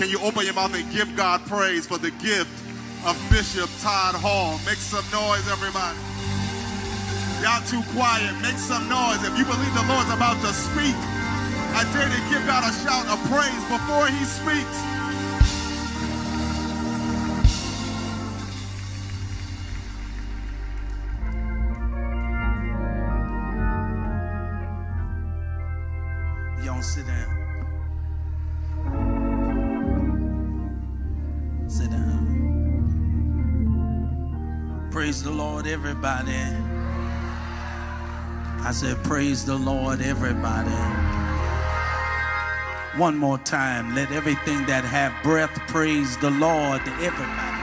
Can you open your mouth and give God praise for the gift of Bishop Todd Hall? Make some noise, everybody. Y'all too quiet. Make some noise. If you believe the Lord's about to speak, I dare to give God a shout of praise before he speaks. Lord, everybody. I said, Praise the Lord, everybody. One more time. Let everything that have breath praise the Lord, everybody.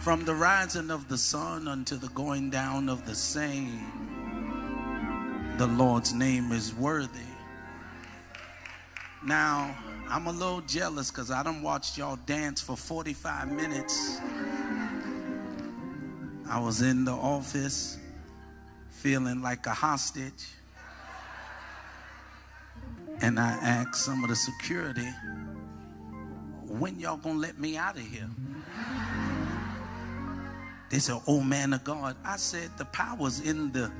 From the rising of the sun unto the going down of the same, the Lord's name is worthy. Now, I'm a little jealous because I done watched y'all dance for 45 minutes. I was in the office feeling like a hostage. And I asked some of the security, when y'all gonna let me out of here? They said, oh man of God. I said, the power's in the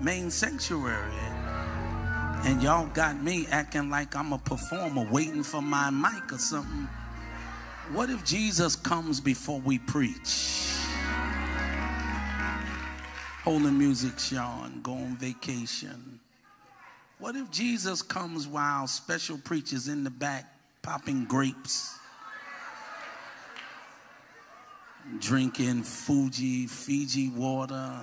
main sanctuary. And y'all got me acting like I'm a performer waiting for my mic or something. What if Jesus comes before we preach? Holy music, Sean, go on vacation. What if Jesus comes while special preachers in the back popping grapes? Drinking Fuji, Fiji water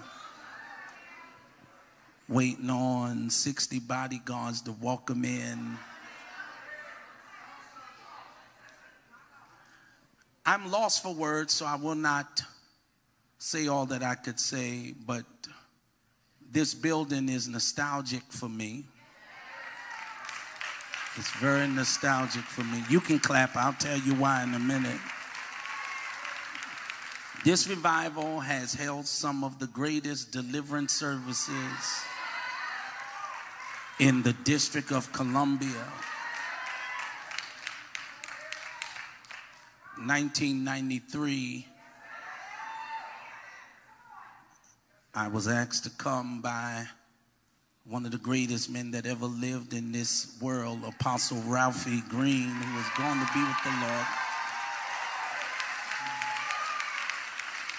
waiting on 60 bodyguards to walk them in. I'm lost for words, so I will not say all that I could say, but this building is nostalgic for me. It's very nostalgic for me. You can clap, I'll tell you why in a minute. This revival has held some of the greatest deliverance services in the District of Columbia. 1993, I was asked to come by one of the greatest men that ever lived in this world, Apostle Ralphie Green, who is going to be with the Lord.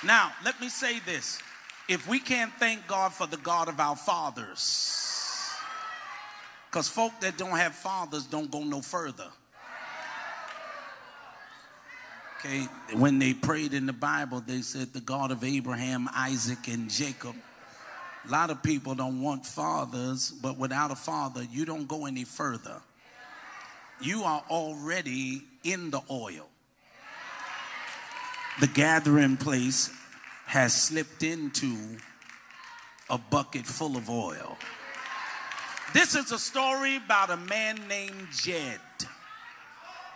Now, let me say this. If we can't thank God for the God of our fathers, because folk that don't have fathers don't go no further. Okay, when they prayed in the Bible, they said the God of Abraham, Isaac, and Jacob. A lot of people don't want fathers, but without a father, you don't go any further. You are already in the oil. The gathering place has slipped into a bucket full of oil. This is a story about a man named Jed.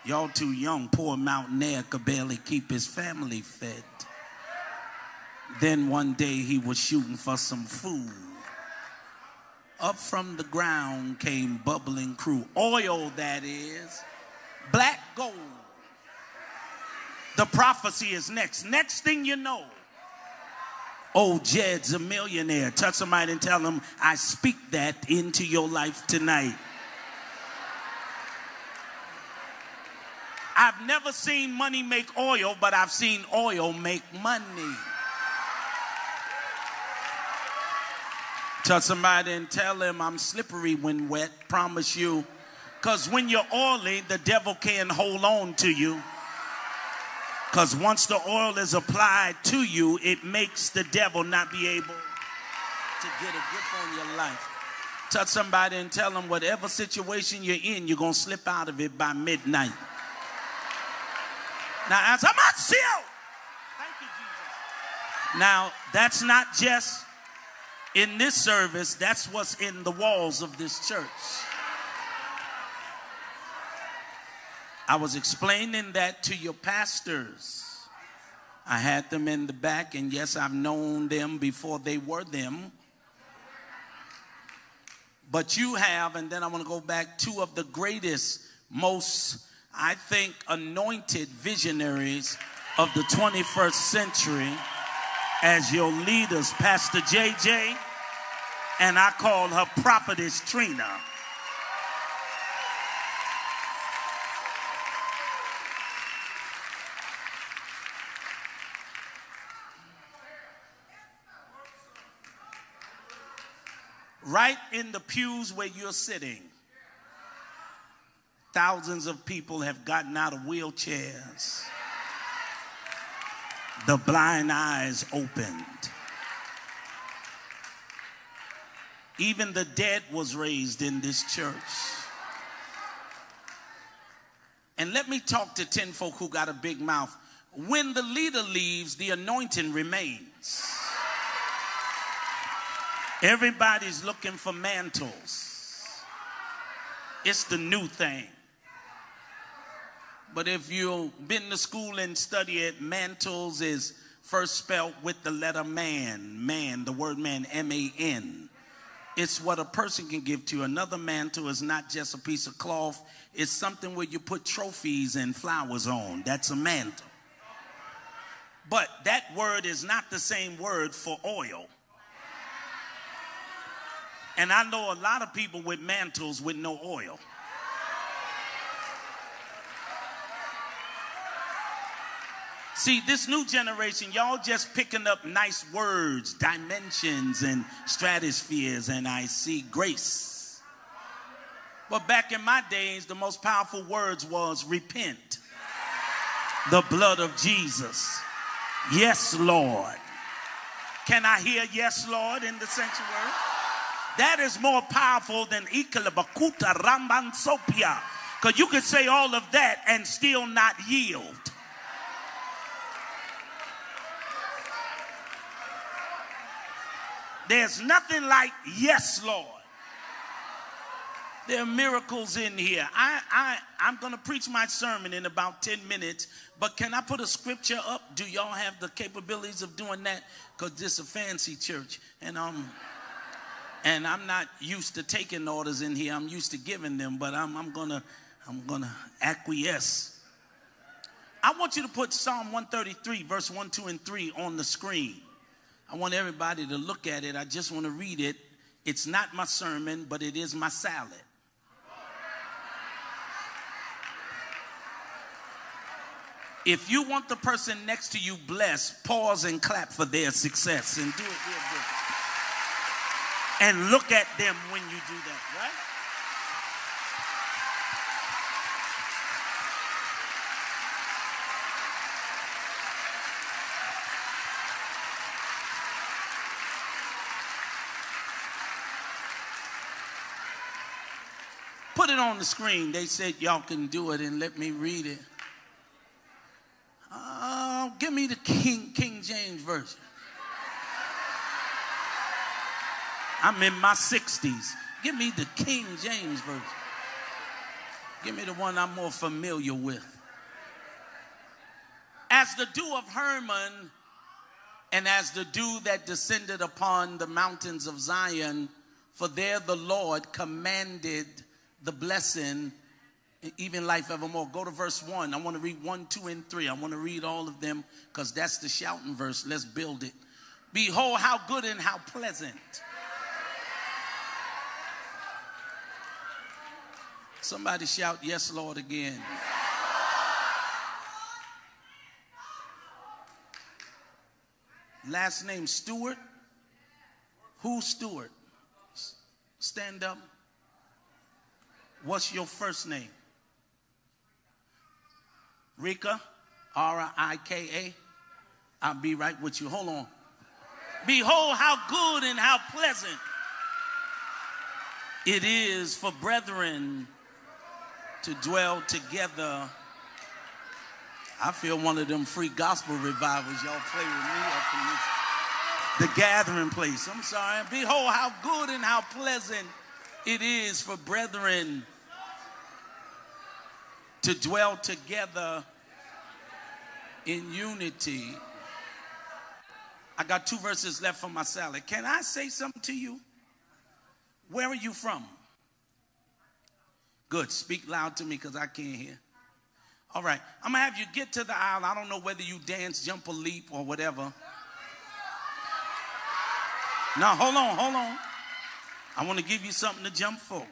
Y'all too young, poor mountaineer could barely keep his family fed. Then one day he was shooting for some food. Up from the ground came bubbling crude, oil that is, black gold. The prophecy is next. Next thing you know, oh, Jed's a millionaire. Touch somebody and tell them, I speak that into your life tonight. I've never seen money make oil, but I've seen oil make money. Touch somebody and tell them I'm slippery when wet, promise you. Because when you're oily, the devil can't hold on to you. Because once the oil is applied to you, it makes the devil not be able to get a grip on your life. Touch somebody and tell them whatever situation you're in, you're going to slip out of it by midnight. Now, as I'm not sealed. Thank you, Jesus. Now, that's not just in this service, that's what's in the walls of this church. I was explaining that to your pastors. I had them in the back, and yes, I've known them before they were them. But you have, and then I want to go back, two of the greatest, most, I think, anointed visionaries of the 21st century as your leaders, Pastor JJ, and I call her Prophetess Trina. Right in the pews where you're sitting. Thousands of people have gotten out of wheelchairs. The blind eyes opened. Even the dead was raised in this church. And let me talk to 10 folk who got a big mouth. When the leader leaves, the anointing remains. Everybody's looking for mantles. It's the new thing. But if you've been to school and study it, mantles is first spelled with the letter man. Man, the word man, M A N. It's what a person can give to you. Another mantle is not just a piece of cloth, it's something where you put trophies and flowers on. That's a mantle. But that word is not the same word for oil. And I know a lot of people with mantles with no oil. See, this new generation, y'all just picking up nice words, dimensions, and stratospheres, and I see grace. But back in my days, the most powerful words was repent. The blood of Jesus. Yes, Lord. Can I hear yes, Lord, in the sanctuary? That is more powerful than Ikalabakuta Ramban Sopia. Because you could say all of that and still not yield. There's nothing like yes, Lord. There are miracles in here. I, I, I'm going to preach my sermon in about 10 minutes, but can I put a scripture up? Do y'all have the capabilities of doing that? Because this is a fancy church. And um, and I'm not used to taking orders in here. I'm used to giving them, but I'm, I'm gonna I'm gonna acquiesce. I want you to put Psalm 133, verse 1, 2, and 3 on the screen. I want everybody to look at it. I just want to read it. It's not my sermon, but it is my salad. If you want the person next to you blessed, pause and clap for their success and do it real good and look at them when you do that, right? Put it on the screen. They said y'all can do it and let me read it. Uh, give me the King King James version. I'm in my 60s. Give me the King James version. Give me the one I'm more familiar with. As the dew of Hermon and as the dew that descended upon the mountains of Zion, for there the Lord commanded the blessing, even life evermore. Go to verse 1. I want to read 1, 2, and 3. I want to read all of them because that's the shouting verse. Let's build it. Behold, how good and how pleasant Somebody shout, Yes, Lord, again. Last name Stewart. Who's Stewart? Stand up. What's your first name? Rika, R I K A. I'll be right with you. Hold on. Behold, how good and how pleasant it is for brethren to dwell together. I feel one of them free gospel revivals y'all play with me up in this, the gathering place. I'm sorry. Behold, how good and how pleasant it is for brethren to dwell together in unity. I got two verses left for my salad. Can I say something to you? Where are you from? Good. Speak loud to me because I can't hear. All right. I'm going to have you get to the aisle. I don't know whether you dance, jump, or leap, or whatever. Now, hold on, hold on. I want to give you something to jump for.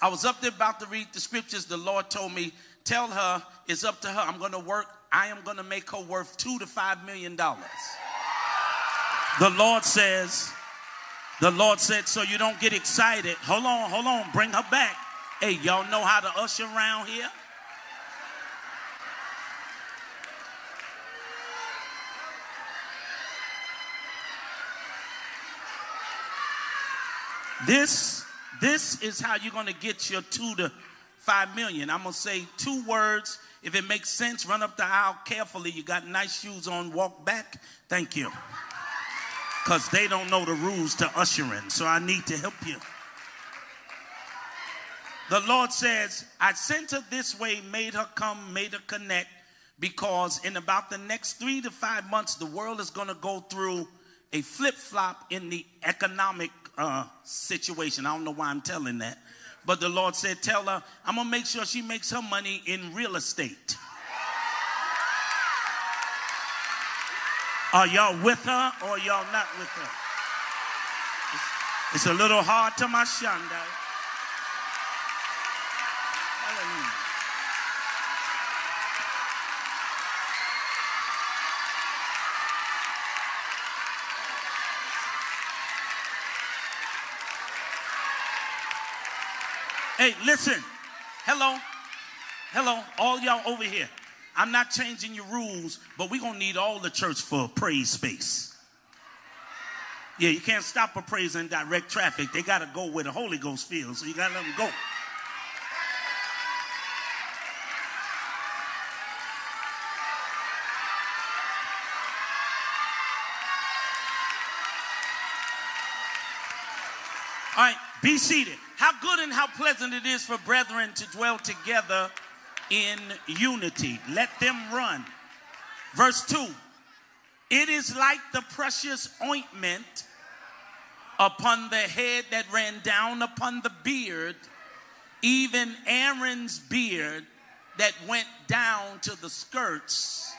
I was up there about to read the scriptures. The Lord told me, Tell her it's up to her. I'm going to work. I am going to make her worth two to five million dollars. The Lord says, the Lord said, so you don't get excited. Hold on, hold on, bring her back. Hey, y'all know how to usher around here? This, this is how you're gonna get your two to five million. I'm gonna say two words. If it makes sense, run up the aisle carefully. You got nice shoes on, walk back. Thank you because they don't know the rules to ushering. So I need to help you. The Lord says, I sent her this way, made her come, made her connect, because in about the next three to five months, the world is going to go through a flip flop in the economic uh, situation. I don't know why I'm telling that. But the Lord said, Tell her, I'm going to make sure she makes her money in real estate. Are y'all with her or y'all not with her? It's, it's a little hard to my shanda. Hey, listen. Hello. Hello. All y'all over here. I'm not changing your rules, but we're going to need all the church for a praise space. Yeah, you can't stop a praise in direct traffic. They got to go where the Holy Ghost feels, so you got to let them go. All right, be seated. How good and how pleasant it is for brethren to dwell together in unity. Let them run. Verse 2 It is like the precious ointment upon the head that ran down upon the beard, even Aaron's beard that went down to the skirts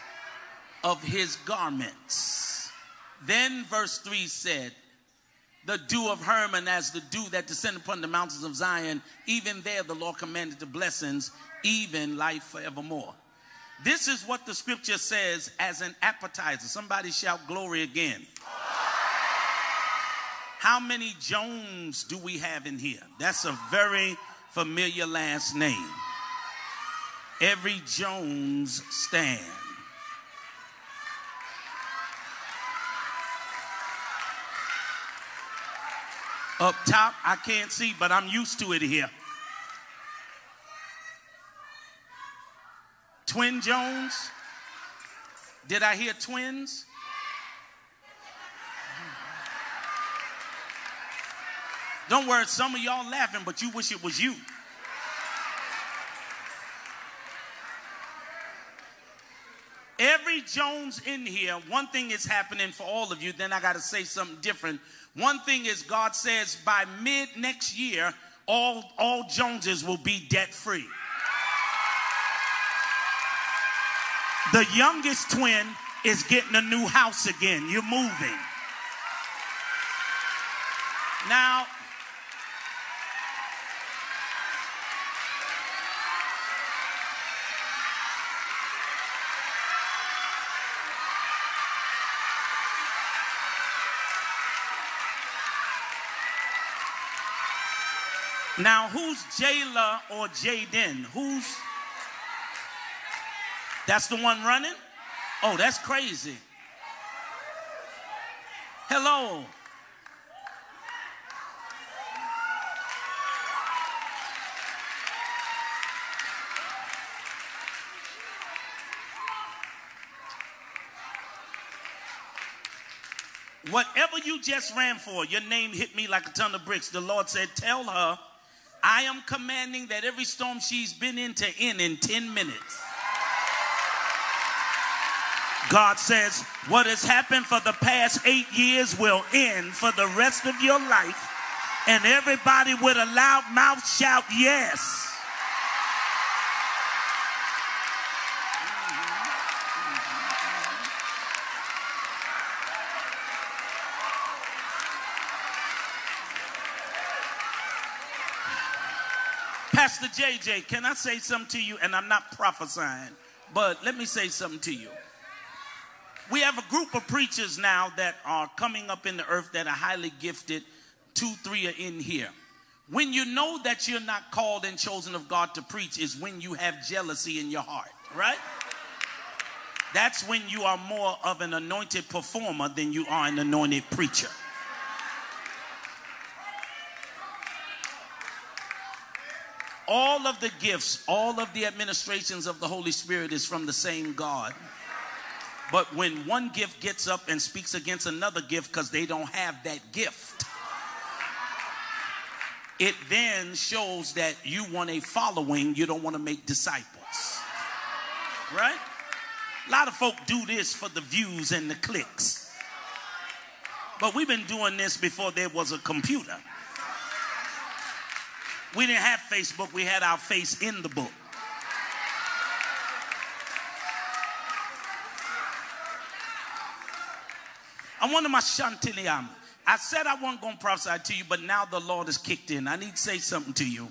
of his garments. Then verse 3 said, the dew of Hermon as the dew that descended upon the mountains of Zion. Even there, the Lord commanded the blessings, even life forevermore. This is what the scripture says as an appetizer. Somebody shout glory again. How many Jones do we have in here? That's a very familiar last name. Every Jones stand. Up top, I can't see, but I'm used to it here. Twin Jones? Did I hear twins? Don't worry, some of y'all laughing, but you wish it was you. Every Jones in here, one thing is happening for all of you, then I got to say something different. One thing is, God says by mid next year, all, all Joneses will be debt free. The youngest twin is getting a new house again. You're moving. Now, Now, who's Jayla or Jaden? Who's that's the one running? Oh, that's crazy. Hello. Whatever you just ran for, your name hit me like a ton of bricks. The Lord said, Tell her I am commanding that every storm she's been in to end in 10 minutes. God says, What has happened for the past eight years will end for the rest of your life. And everybody with a loud mouth shout, Yes. Pastor JJ, can I say something to you? And I'm not prophesying, but let me say something to you. We have a group of preachers now that are coming up in the earth that are highly gifted. Two, three are in here. When you know that you're not called and chosen of God to preach, is when you have jealousy in your heart, right? That's when you are more of an anointed performer than you are an anointed preacher. all of the gifts, all of the administrations of the Holy Spirit is from the same God. But when one gift gets up and speaks against another gift because they don't have that gift, it then shows that you want a following, you don't want to make disciples. Right? A lot of folk do this for the views and the clicks. But we've been doing this before there was a computer. We didn't have Facebook, we had our face in the book. I wanted my Shantiliam. I said I wasn't going to prophesy to you, but now the Lord has kicked in. I need to say something to you.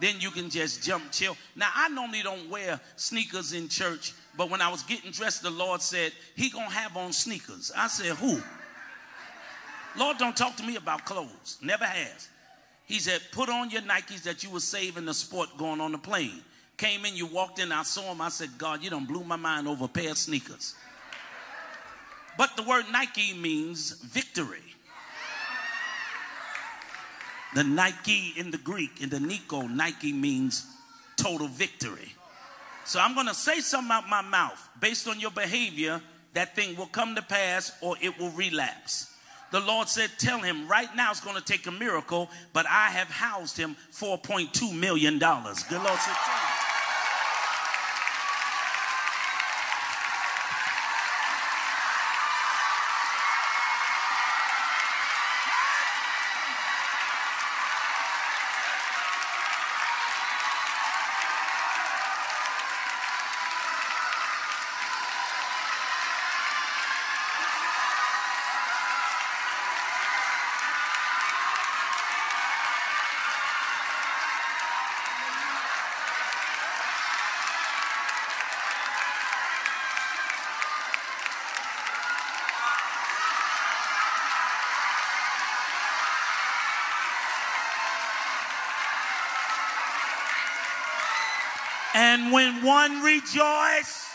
Then you can just jump, chill. Now, I normally don't wear sneakers in church, but when I was getting dressed, the Lord said, He going to have on sneakers. I said, Who? Lord, don't talk to me about clothes. Never has. He said, put on your Nikes that you were saving the sport going on the plane. Came in, you walked in, I saw him. I said, God, you don't blew my mind over a pair of sneakers. But the word Nike means victory. The Nike in the Greek, in the Nico, Nike means total victory. So I'm going to say something out my mouth. Based on your behavior, that thing will come to pass or it will relapse the Lord said, Tell him right now it's going to take a miracle, but I have housed him $4.2 million. Good Lord said, And when one rejoice,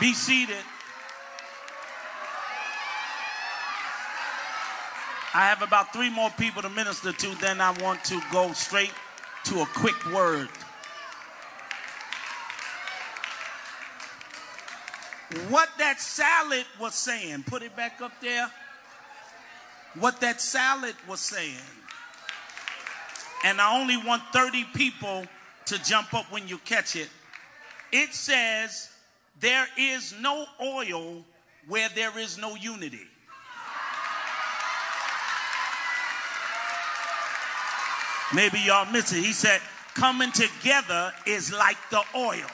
be seated. I have about three more people to minister to, then I want to go straight to a quick word. What that salad was saying. Put it back up there. What that salad was saying. And I only want 30 people to jump up when you catch it. It says, There is no oil where there is no unity. Maybe y'all miss it. He said, Coming together is like the oil.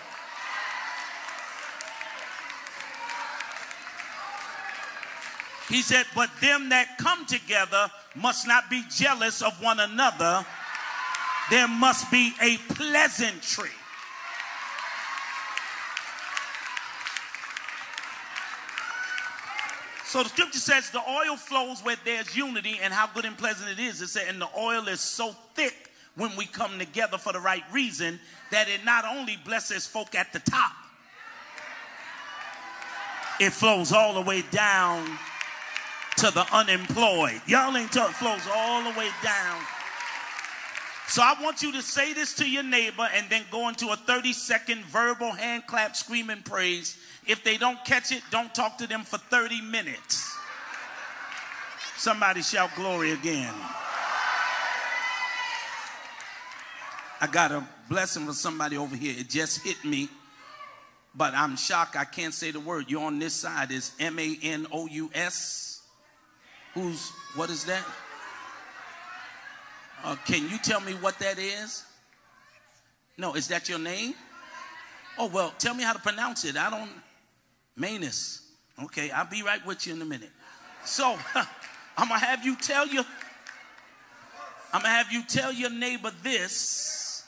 He said, But them that come together must not be jealous of one another. There must be a pleasantry. So the scripture says the oil flows where there's unity and how good and pleasant it is. It said, and the oil is so thick when we come together for the right reason that it not only blesses folk at the top, it flows all the way down to the unemployed. Y'all ain't talk flows all the way down. So I want you to say this to your neighbor and then go into a 30 second verbal hand clap, screaming praise. If they don't catch it, don't talk to them for 30 minutes. Somebody shout glory again. I got a blessing for somebody over here. It just hit me, but I'm shocked I can't say the word. You're on this side. Is M A N O U S? Who's, what is that? Uh, can you tell me what that is? No, is that your name? Oh, well, tell me how to pronounce it. I don't, Manus. Okay, I'll be right with you in a minute. So, I'm gonna have you tell your, I'm gonna have you tell your neighbor this.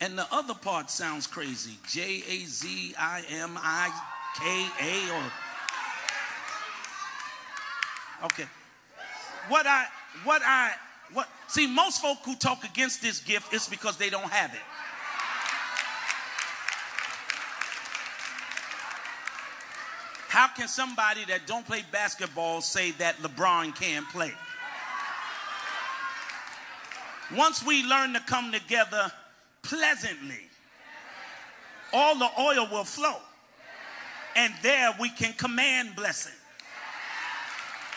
And the other part sounds crazy. J A Z I M I K A or Okay. What I what I what see most folk who talk against this gift is because they don't have it. How can somebody that don't play basketball say that LeBron can't play? Once we learn to come together pleasantly, all the oil will flow. And there we can command blessing.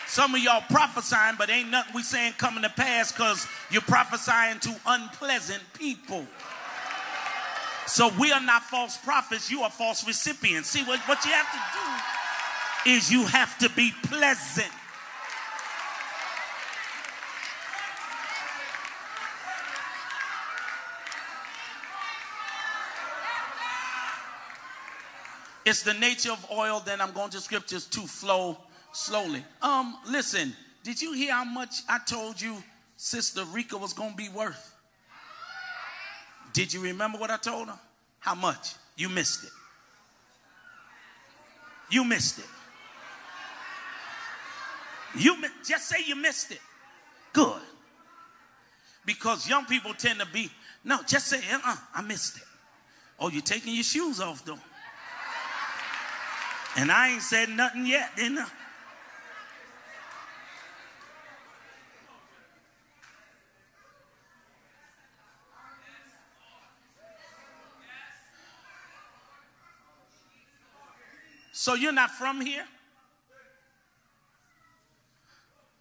Some of y'all prophesying, but ain't nothing we saying coming to pass because you're prophesying to unpleasant people. So we are not false prophets, you are false recipients. See, what, what you have to do is you have to be pleasant. It's the nature of oil, then I'm going to scriptures to flow slowly. Um, listen, did you hear how much I told you Sister Rika was going to be worth? Did you remember what I told her? How much? You missed it. You missed it. You just say you missed it. Good. Because young people tend to be, no, just say, uh-uh, I missed it. Oh, you're taking your shoes off though. And I ain't said nothing yet, didn't I? So you're not from here?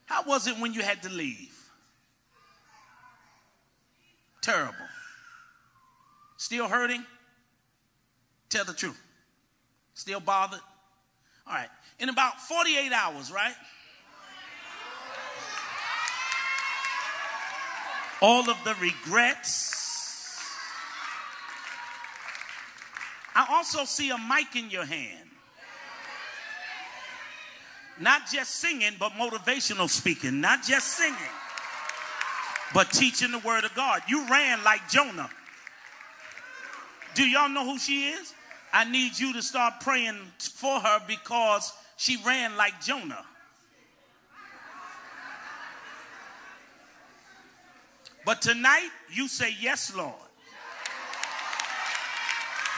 How was it when you had to leave? Terrible. Still hurting? Tell the truth. Still bothered? All right. In about 48 hours, right? All of the regrets. I also see a mic in your hand. Not just singing, but motivational speaking. Not just singing, but teaching the word of God. You ran like Jonah. Do y'all know who she is? I need you to start praying for her because she ran like Jonah. But tonight, you say, Yes, Lord.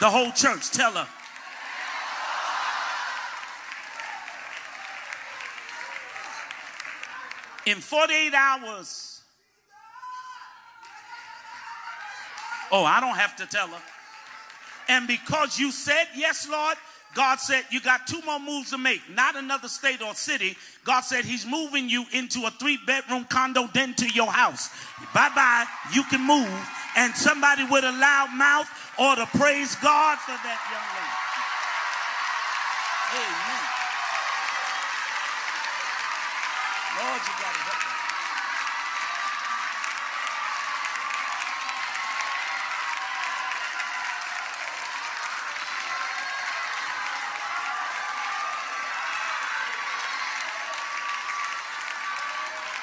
The whole church, tell her, in 48 hours. Oh, I don't have to tell her. And because you said, Yes, Lord, God said, You got two more moves to make, not another state or city. God said, He's moving you into a three bedroom condo, then to your house. Bye bye, you can move. And somebody with a loud mouth ought to praise God for that young lady. Amen. Lord, you got to help me.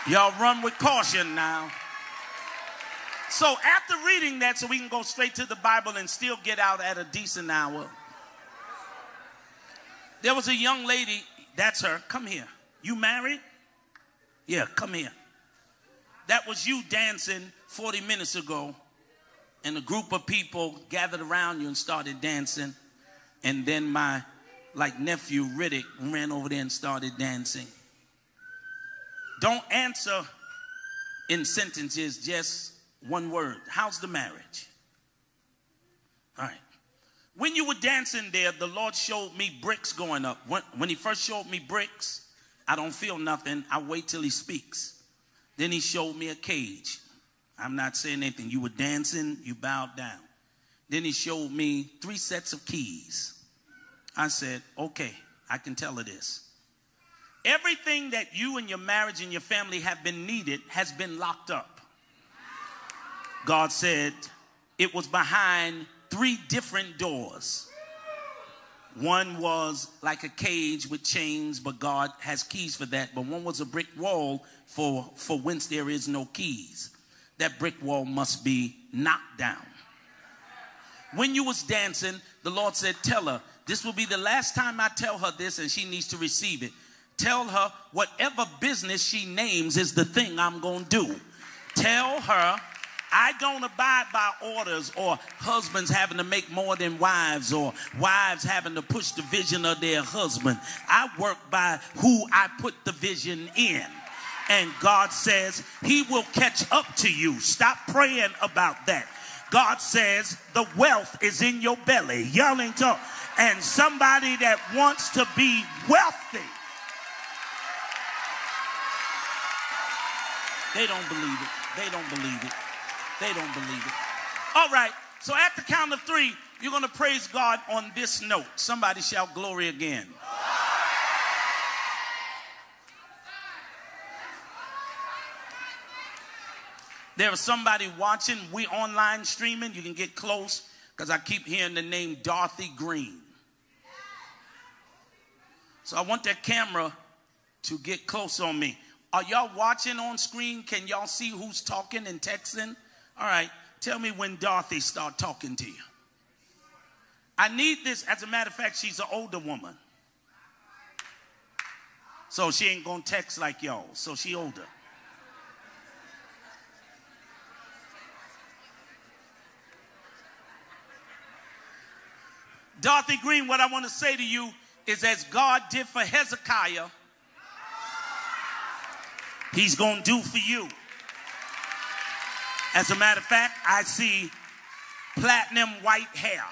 Y'all run with caution now. So after reading that, so we can go straight to the Bible and still get out at a decent hour. There was a young lady, that's her. Come here. You married? Yeah, come here. That was you dancing 40 minutes ago, and a group of people gathered around you and started dancing. And then my like nephew Riddick ran over there and started dancing. Don't answer in sentences, just one word. How's the marriage? All right. When you were dancing there, the Lord showed me bricks going up. When, when He first showed me bricks, I don't feel nothing. I wait till he speaks. Then he showed me a cage. I'm not saying anything. You were dancing, you bowed down. Then he showed me three sets of keys. I said, okay, I can tell her this. Everything that you and your marriage and your family have been needed has been locked up. God said it was behind three different doors. One was like a cage with chains, but God has keys for that. But one was a brick wall for, for whence there is no keys. That brick wall must be knocked down. When you was dancing, the Lord said, tell her, this will be the last time I tell her this and she needs to receive it. Tell her whatever business she names is the thing I'm going to do. Tell her I don't abide by orders or husbands having to make more than wives or wives having to push the vision of their husband. I work by who I put the vision in. And God says he will catch up to you. Stop praying about that. God says the wealth is in your belly. Yelling to and somebody that wants to be wealthy. They don't believe it. They don't believe it. They don't believe it. All right. So at the count of three, you're going to praise God on this note. Somebody shout glory again. There is somebody watching. We online streaming. You can get close because I keep hearing the name Dorothy Green. So I want that camera to get close on me. Are y'all watching on screen? Can y'all see who's talking and texting? All right, tell me when Dorothy start talking to you. I need this. As a matter of fact, she's an older woman. So she ain't gonna text like y'all. So she older. Dorothy Green, what I want to say to you is as God did for Hezekiah, He's going to do for you. As a matter of fact, I see platinum white hair.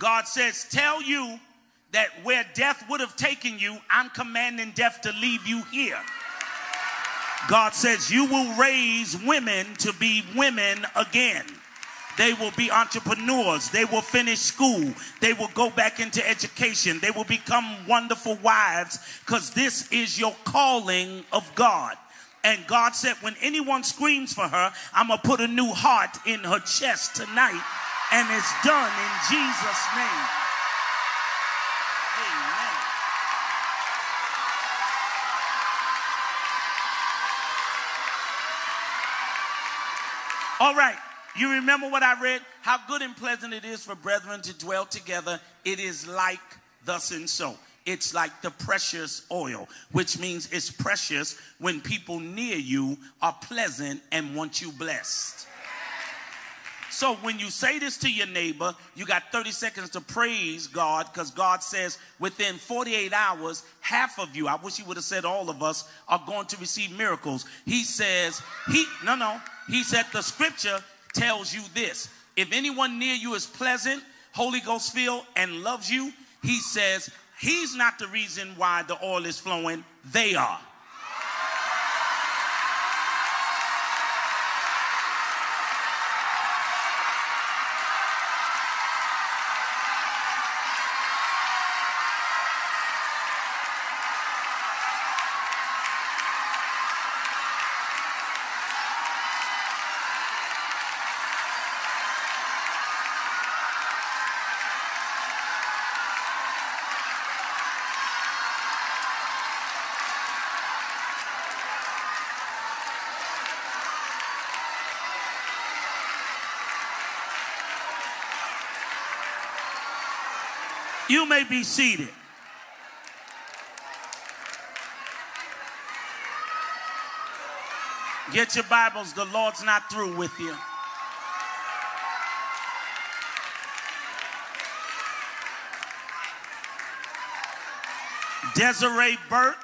God says, Tell you that where death would have taken you, I'm commanding death to leave you here. God says, You will raise women to be women again. They will be entrepreneurs. They will finish school. They will go back into education. They will become wonderful wives because this is your calling of God. And God said, when anyone screams for her, I'm going to put a new heart in her chest tonight. And it's done in Jesus' name. Amen. All right. You remember what I read? How good and pleasant it is for brethren to dwell together. It is like thus and so. It's like the precious oil, which means it's precious when people near you are pleasant and want you blessed. So when you say this to your neighbor, you got 30 seconds to praise God because God says within 48 hours, half of you, I wish he would have said all of us, are going to receive miracles. He says, he, no, no, he said the scripture tells you this. If anyone near you is pleasant, Holy Ghost filled, and loves you, he says, he's not the reason why the oil is flowing, they are. You may be seated. Get your Bibles, the Lord's not through with you. Desiree Burt.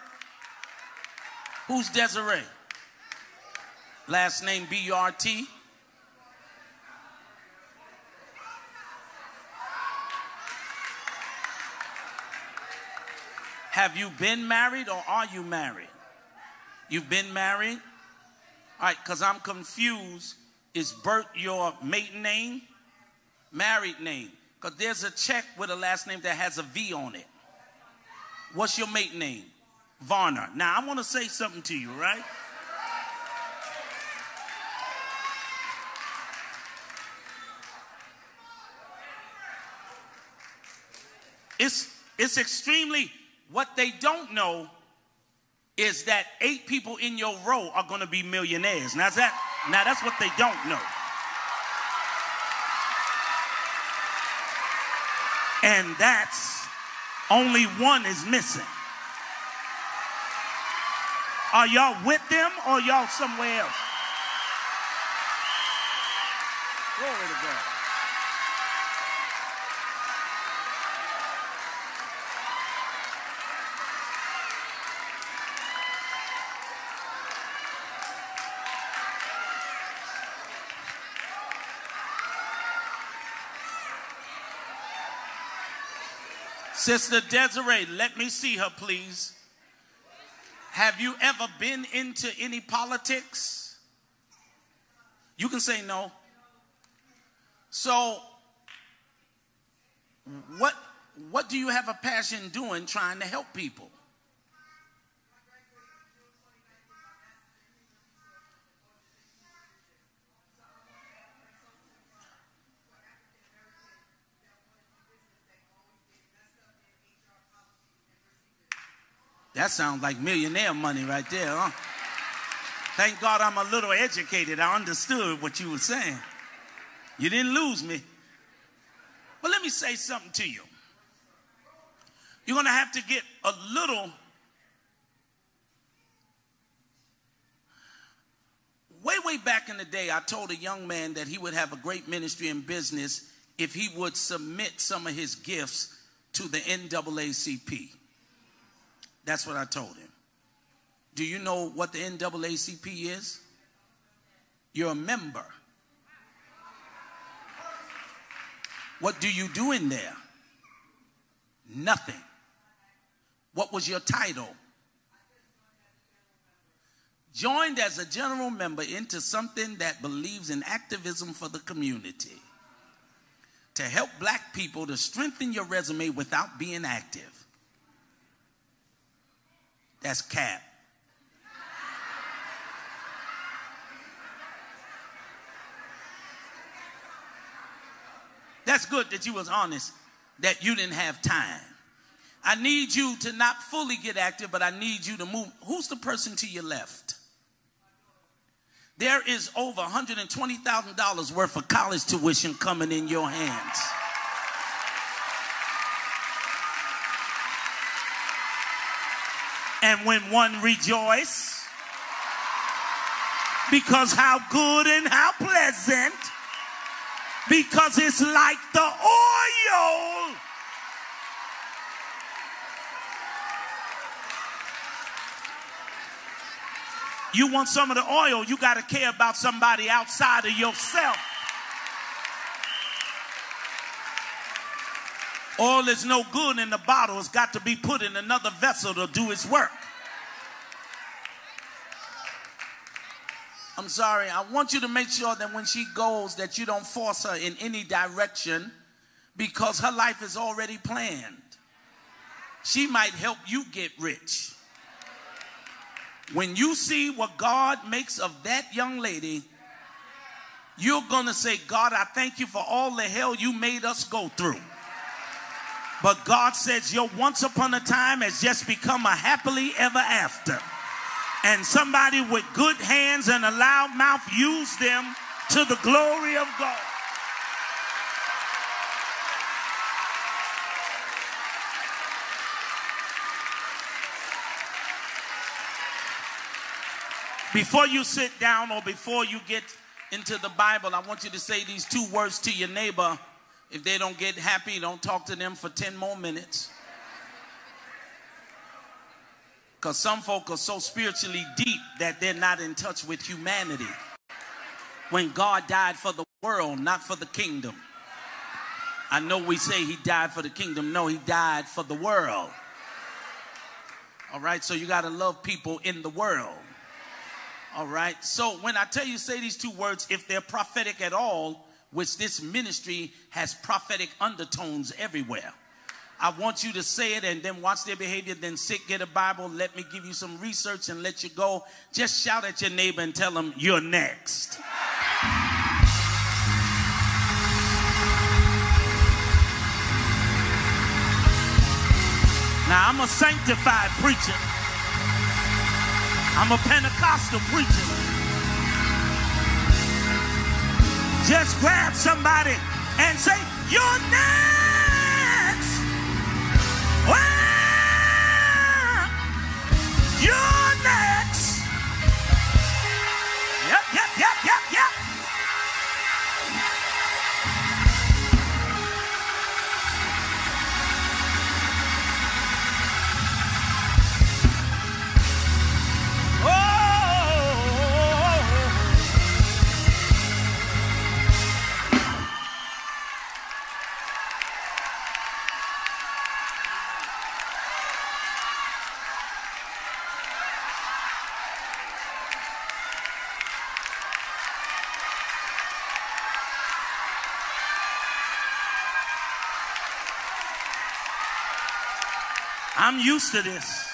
Who's Desiree? Last name B R T. Have you been married or are you married? You've been married? All right, because I'm confused. Is Bert your maiden name? Married name? Because there's a check with a last name that has a V on it. What's your maiden name? Varner. Now, I want to say something to you, right? It's, it's extremely, what they don't know is that eight people in your row are going to be millionaires. Now, that, now that's what they don't know. And that's only one is missing. Are y'all with them or y'all somewhere else? Glory to God. Sister Desiree, let me see her, please. Have you ever been into any politics? You can say no. So, what, what do you have a passion doing trying to help people? That sounds like millionaire money right there, huh? Thank God I'm a little educated. I understood what you were saying. You didn't lose me. But let me say something to you. You're going to have to get a little way, way back in the day, I told a young man that he would have a great ministry and business if he would submit some of his gifts to the NAACP. That's what I told him. Do you know what the NAACP is? You're a member. What do you do in there? Nothing. What was your title? Joined as a general member into something that believes in activism for the community to help black people to strengthen your resume without being active. That's cap. That's good that you was honest that you didn't have time. I need you to not fully get active, but I need you to move. Who's the person to your left? There is over $120,000 worth of college tuition coming in your hands. And when one rejoice, because how good and how pleasant, because it's like the oil. You want some of the oil, you got to care about somebody outside of yourself. Oil is no good in the bottle. It's got to be put in another vessel to do its work. I'm sorry. I want you to make sure that when she goes that you don't force her in any direction because her life is already planned. She might help you get rich. When you see what God makes of that young lady, you're going to say, God, I thank you for all the hell you made us go through. But God says your once upon a time has just become a happily ever after. And somebody with good hands and a loud mouth use them to the glory of God. Before you sit down or before you get into the Bible, I want you to say these two words to your neighbor if they don't get happy, don't talk to them for 10 more minutes. Because some folk are so spiritually deep that they're not in touch with humanity. When God died for the world, not for the kingdom. I know we say he died for the kingdom. No, he died for the world. All right, so you got to love people in the world. All right, so when I tell you say these two words, if they're prophetic at all, which this ministry has prophetic undertones everywhere. I want you to say it and then watch their behavior, then sit, get a Bible, let me give you some research and let you go. Just shout at your neighbor and tell them, You're next. Now, I'm a sanctified preacher, I'm a Pentecostal preacher. Just grab somebody and say, You're next. Used to this.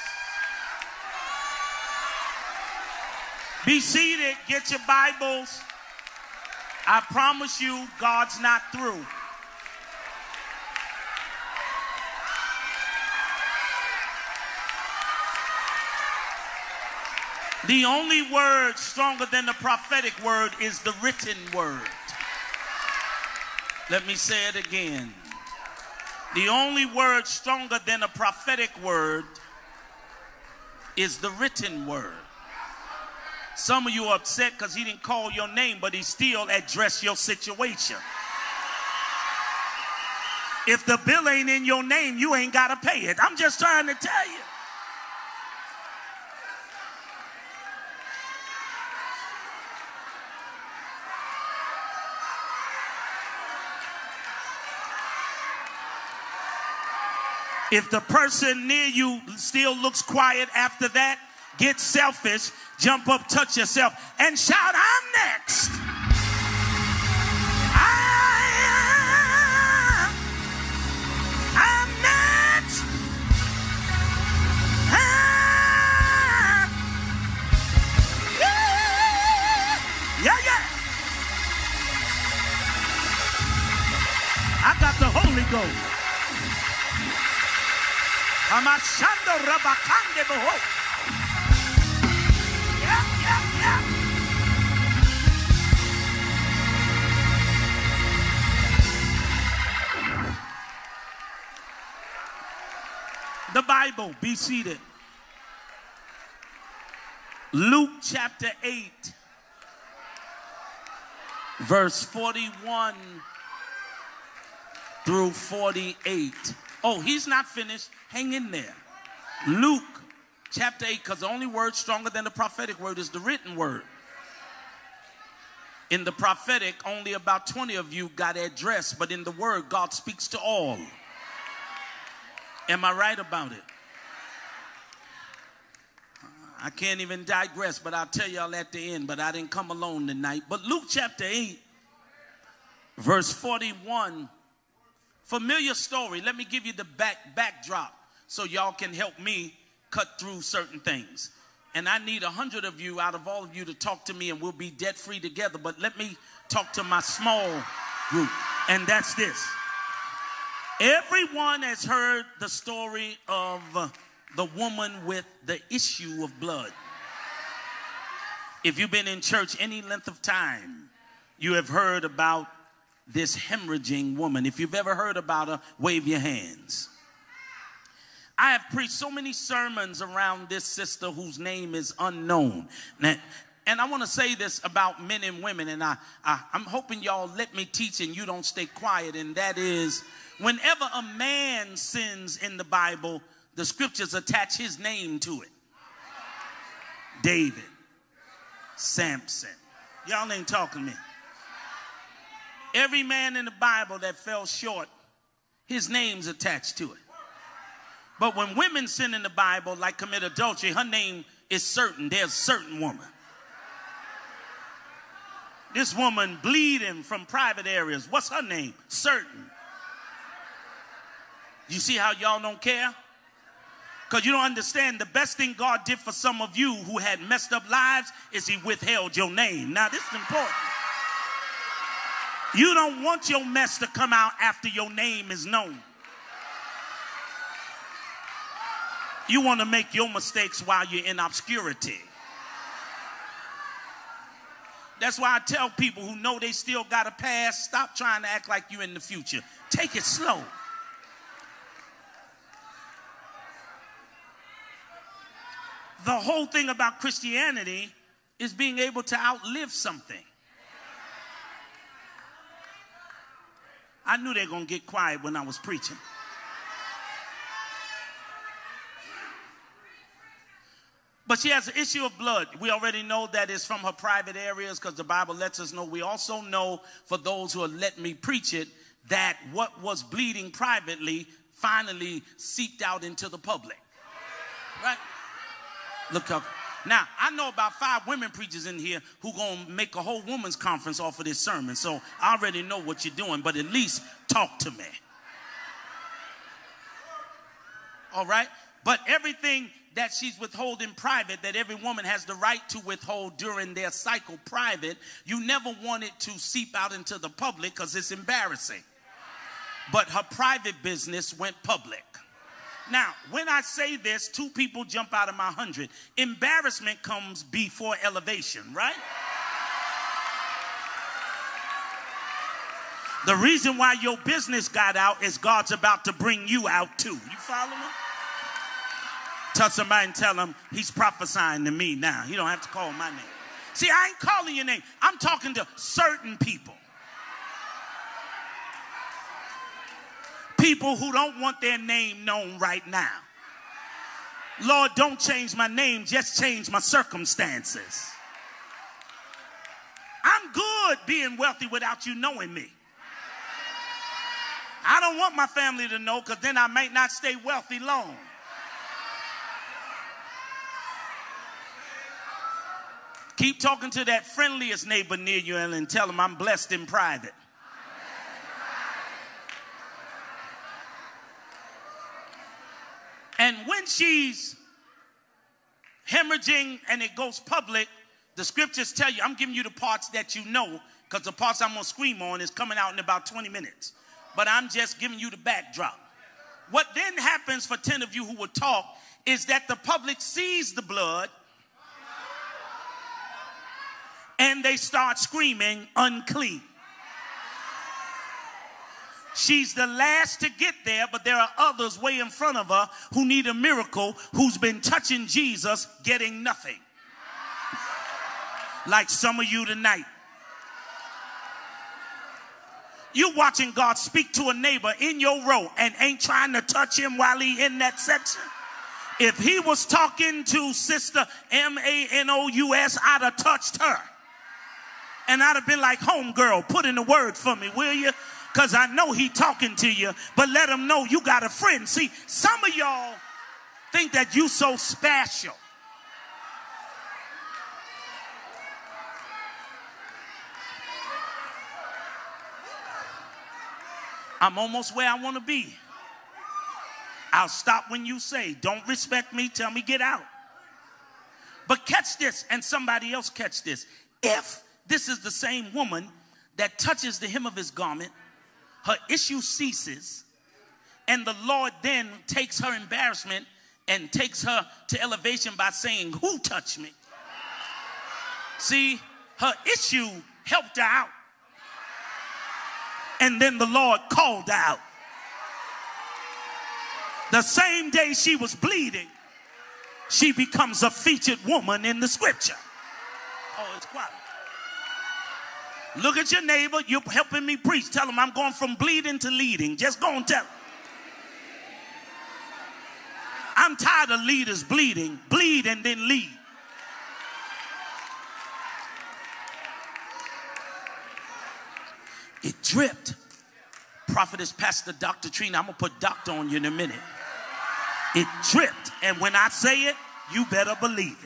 Be seated, get your Bibles. I promise you, God's not through. The only word stronger than the prophetic word is the written word. Let me say it again. The only word stronger than a prophetic word is the written word. Some of you are upset because he didn't call your name, but he still addressed your situation. If the bill ain't in your name, you ain't got to pay it. I'm just trying to tell you. If the person near you still looks quiet after that, get selfish, jump up, touch yourself, and shout, I'm next. I, I'm next. I, yeah, yeah. I got the Holy Ghost. Rabakande Boho. The Bible, be seated. Luke chapter 8, verse 41 through 48. Oh, he's not finished. Hang in there. Luke chapter 8, because the only word stronger than the prophetic word is the written word. In the prophetic, only about 20 of you got addressed, but in the word, God speaks to all. Am I right about it? I can't even digress, but I'll tell y'all at the end, but I didn't come alone tonight. But Luke chapter 8, verse 41 Familiar story. Let me give you the back backdrop so y'all can help me cut through certain things. And I need a hundred of you out of all of you to talk to me, and we'll be debt free together. But let me talk to my small group, and that's this. Everyone has heard the story of the woman with the issue of blood. If you've been in church any length of time, you have heard about this hemorrhaging woman. If you've ever heard about her, wave your hands. I have preached so many sermons around this sister whose name is unknown. And I want to say this about men and women, and I, I, am hoping y'all let me teach and you don't stay quiet. And that is, whenever a man sins in the Bible, the scriptures attach his name to it. David, Samson. Y'all ain't talking to me. Every man in the Bible that fell short, his name's attached to it. But when women sin in the Bible, like commit adultery, her name is certain. There's certain woman. This woman bleeding from private areas. What's her name? Certain. You see how y'all don't care? Because you don't understand the best thing God did for some of you who had messed up lives is He withheld your name. Now, this is important. You don't want your mess to come out after your name is known. You want to make your mistakes while you're in obscurity. That's why I tell people who know they still got a past, stop trying to act like you're in the future. Take it slow. The whole thing about Christianity is being able to outlive something. I knew they were going to get quiet when I was preaching. But she has an issue of blood. We already know that it's from her private areas because the Bible lets us know. We also know, for those who are letting me preach it, that what was bleeding privately finally seeped out into the public. Right? Look up. Now, I know about five women preachers in here who going to make a whole woman's conference off of this sermon. So I already know what you're doing, but at least talk to me. All right? But everything that she's withholding private, that every woman has the right to withhold during their cycle private, you never want it to seep out into the public because it's embarrassing. But her private business went public. Now, when I say this, two people jump out of my hundred. Embarrassment comes before elevation, right? The reason why your business got out is God's about to bring you out too. You follow me? Tell somebody and tell them he's prophesying to me now. He don't have to call my name. See, I ain't calling your name. I'm talking to certain people. People who don't want their name known right now. Lord, don't change my name, just change my circumstances. I'm good being wealthy without you knowing me. I don't want my family to know because then I might not stay wealthy long. Keep talking to that friendliest neighbor near you and tell them I'm blessed in private. And when she's hemorrhaging and it goes public, the scriptures tell you, I'm giving you the parts that you know, because the parts I'm gonna scream on is coming out in about 20 minutes. But I'm just giving you the backdrop. What then happens for 10 of you who will talk is that the public sees the blood and they start screaming, unclean. She's the last to get there, but there are others way in front of her who need a miracle, who's been touching Jesus, getting nothing. Like some of you tonight. You watching God speak to a neighbor in your row and ain't trying to touch him while he in that section. If he was talking to sister M-A-N-O-U-S, I'd have touched her. And I'd have been like, home girl, put in the word for me, will you? Because I know he talking to you, but let him know you got a friend. See, some of y'all think that you so special. I'm almost where I want to be. I'll stop when you say, don't respect me, tell me get out. But catch this, and somebody else catch this. If this is the same woman that touches the hem of his garment, her issue ceases, and the Lord then takes her embarrassment and takes her to elevation by saying, Who touched me? See, her issue helped her out. And then the Lord called out. The same day she was bleeding, she becomes a featured woman in the scripture. Oh, it's quiet. Look at your neighbor. You're helping me preach. Tell him I'm going from bleeding to leading. Just go and tell him. I'm tired of leaders bleeding. Bleed and then lead. It dripped. Prophetess Pastor Dr. Trina. I'm going to put doctor on you in a minute. It dripped. And when I say it, you better believe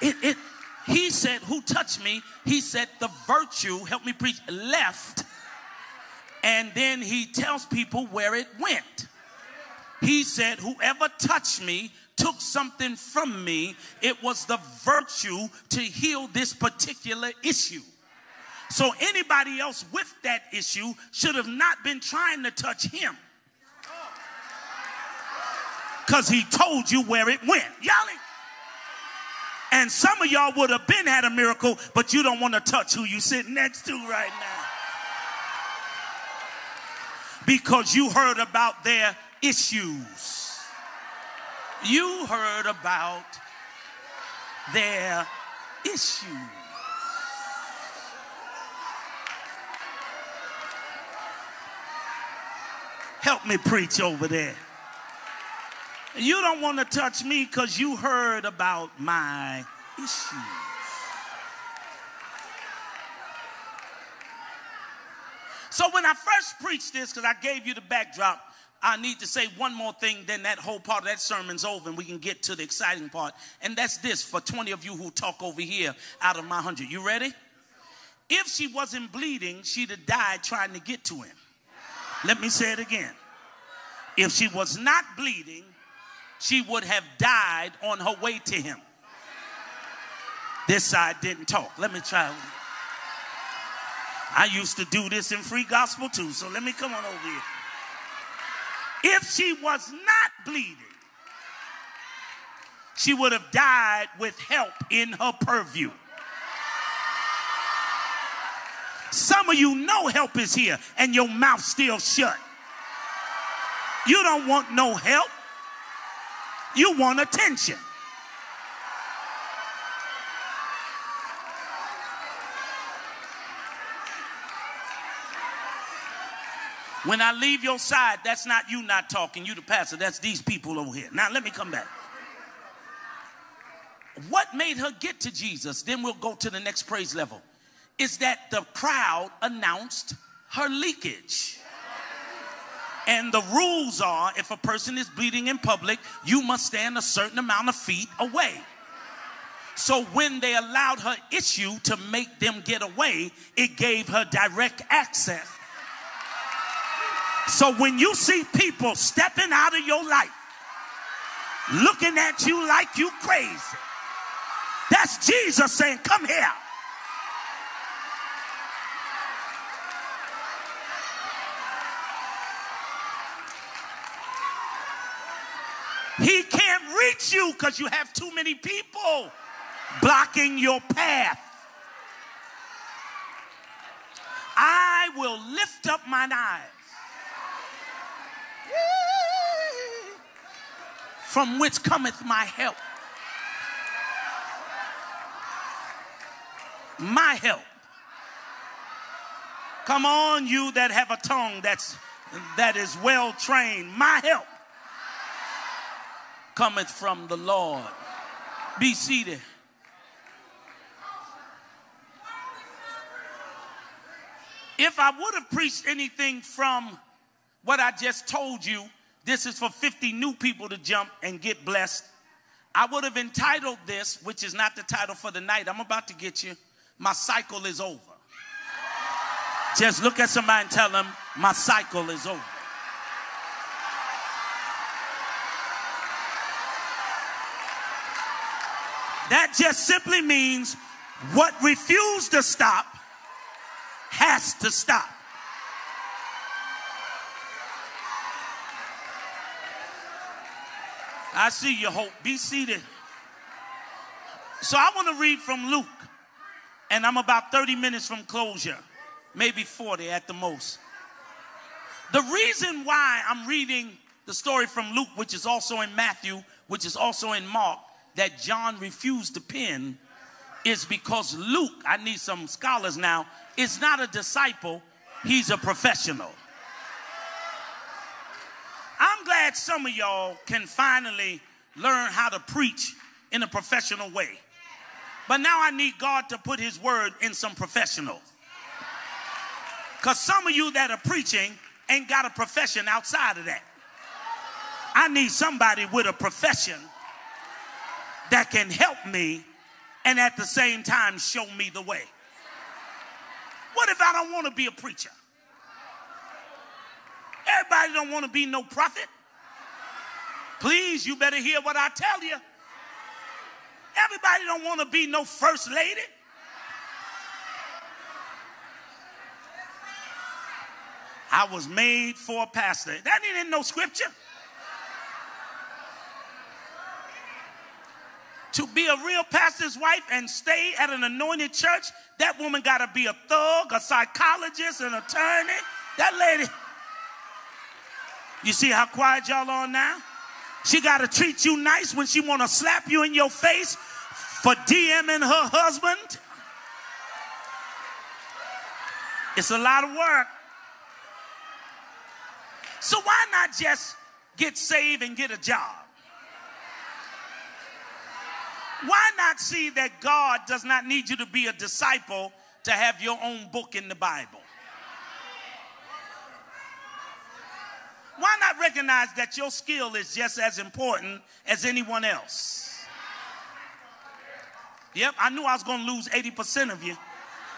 it. It, it, he said, Who touched me? He said, The virtue, help me preach, left. And then he tells people where it went. He said, Whoever touched me took something from me. It was the virtue to heal this particular issue. So anybody else with that issue should have not been trying to touch him. Because he told you where it went. Y'all and some of y'all would have been had a miracle, but you don't want to touch who you sit next to right now. Because you heard about their issues. You heard about their issues. Help me preach over there. You don't want to touch me because you heard about my issues. So when I first preached this, because I gave you the backdrop, I need to say one more thing, then that whole part of that sermon's over and we can get to the exciting part. And that's this for 20 of you who talk over here out of my 100. You ready? If she wasn't bleeding, she'd have died trying to get to him. Let me say it again. If she was not bleeding, she would have died on her way to him. This side didn't talk. Let me try. I used to do this in free gospel too, so let me come on over here. If she was not bleeding, she would have died with help in her purview. Some of you know help is here and your mouth still shut. You don't want no help. You want attention. When I leave your side, that's not you not talking, you the pastor, that's these people over here. Now let me come back. What made her get to Jesus? Then we'll go to the next praise level. Is that the crowd announced her leakage. And the rules are if a person is bleeding in public, you must stand a certain amount of feet away. So when they allowed her issue to make them get away, it gave her direct access so when you see people stepping out of your life, looking at you like you crazy, that's Jesus saying, Come here. He can't reach you because you have too many people blocking your path. I will lift up mine eyes from which cometh my help. My help. Come on, you that have a tongue that's that is well trained. My help cometh from the Lord. Be seated. If I would have preached anything from what I just told you, this is for 50 new people to jump and get blessed. I would have entitled this, which is not the title for the night. I'm about to get you. My cycle is over. Just look at somebody and tell them, my cycle is over. That just simply means what refused to stop has to stop. I see you, Hope. Be seated. So I want to read from Luke, and I'm about 30 minutes from closure, maybe 40 at the most. The reason why I'm reading the story from Luke, which is also in Matthew, which is also in Mark, that John refused to pen, is because Luke, I need some scholars now, is not a disciple, he's a professional I'm glad some of y'all can finally learn how to preach in a professional way. But now I need God to put his word in some professional. Because some of you that are preaching ain't got a profession outside of that. I I need somebody with a profession that can help me and at the same time show me the way. What if I don't want to be a preacher? Everybody don't want to be no prophet. Please, you better hear what I tell you. Everybody don't want to be no first lady. I was made for a pastor. That ain't in no scripture. To be a real pastor's wife and stay at an anointed church, that woman got to be a thug, a psychologist, an attorney. That lady. You see how quiet y'all are now? She got to treat you nice when she want to slap you in your face for DMing her husband. It's a lot of work. So why not just get saved and get a job? Why not see that God does not need you to be a disciple to have your own book in the Bible? Why not recognize that your skill is just as important as anyone else? Yep, I knew I was going to lose 80% of you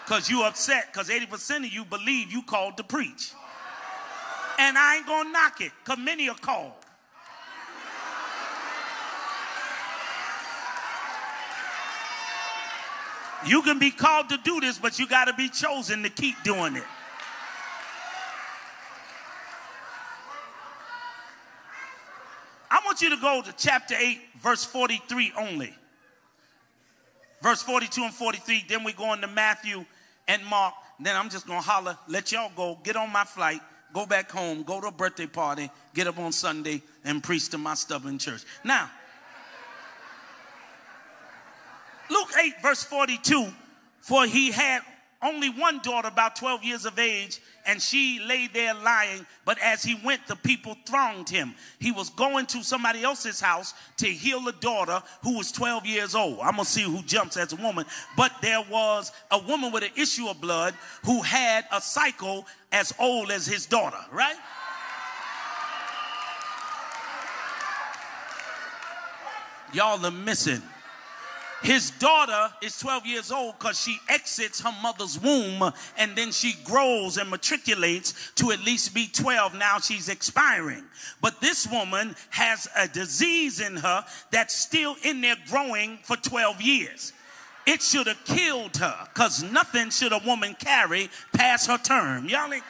because you upset because 80% of you believe you called to preach. And I ain't going to knock it because many are called. You can be called to do this, but you got to be chosen to keep doing it. I want you to go to chapter 8, verse 43 only. Verse 42 and 43. Then we go into Matthew and Mark. Then I'm just going to holler, let y'all go, get on my flight, go back home, go to a birthday party, get up on Sunday, and preach to my stubborn church. Now, Luke 8, verse 42 For he had only one daughter, about 12 years of age, and she lay there lying. But as he went, the people thronged him. He was going to somebody else's house to heal a daughter who was 12 years old. I'm going to see who jumps as a woman. But there was a woman with an issue of blood who had a cycle as old as his daughter, right? Y'all are missing his daughter is 12 years old because she exits her mother's womb and then she grows and matriculates to at least be 12. Now she's expiring. But this woman has a disease in her that's still in there growing for 12 years. It should have killed her because nothing should a woman carry past her term. Y'all ain't.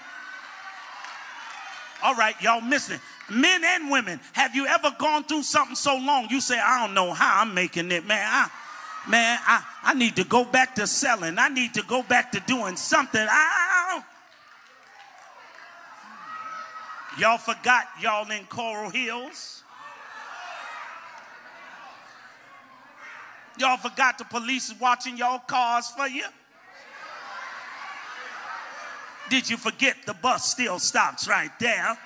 All right, y'all missing. Men and women, have you ever gone through something so long you say, I don't know how I'm making it, man. I, man, I, I need to go back to selling. I need to go back to doing something. I, y'all forgot y'all in Coral Hills. Y'all forgot the police is watching y'all cars for you. Did you forget the bus still stops right there?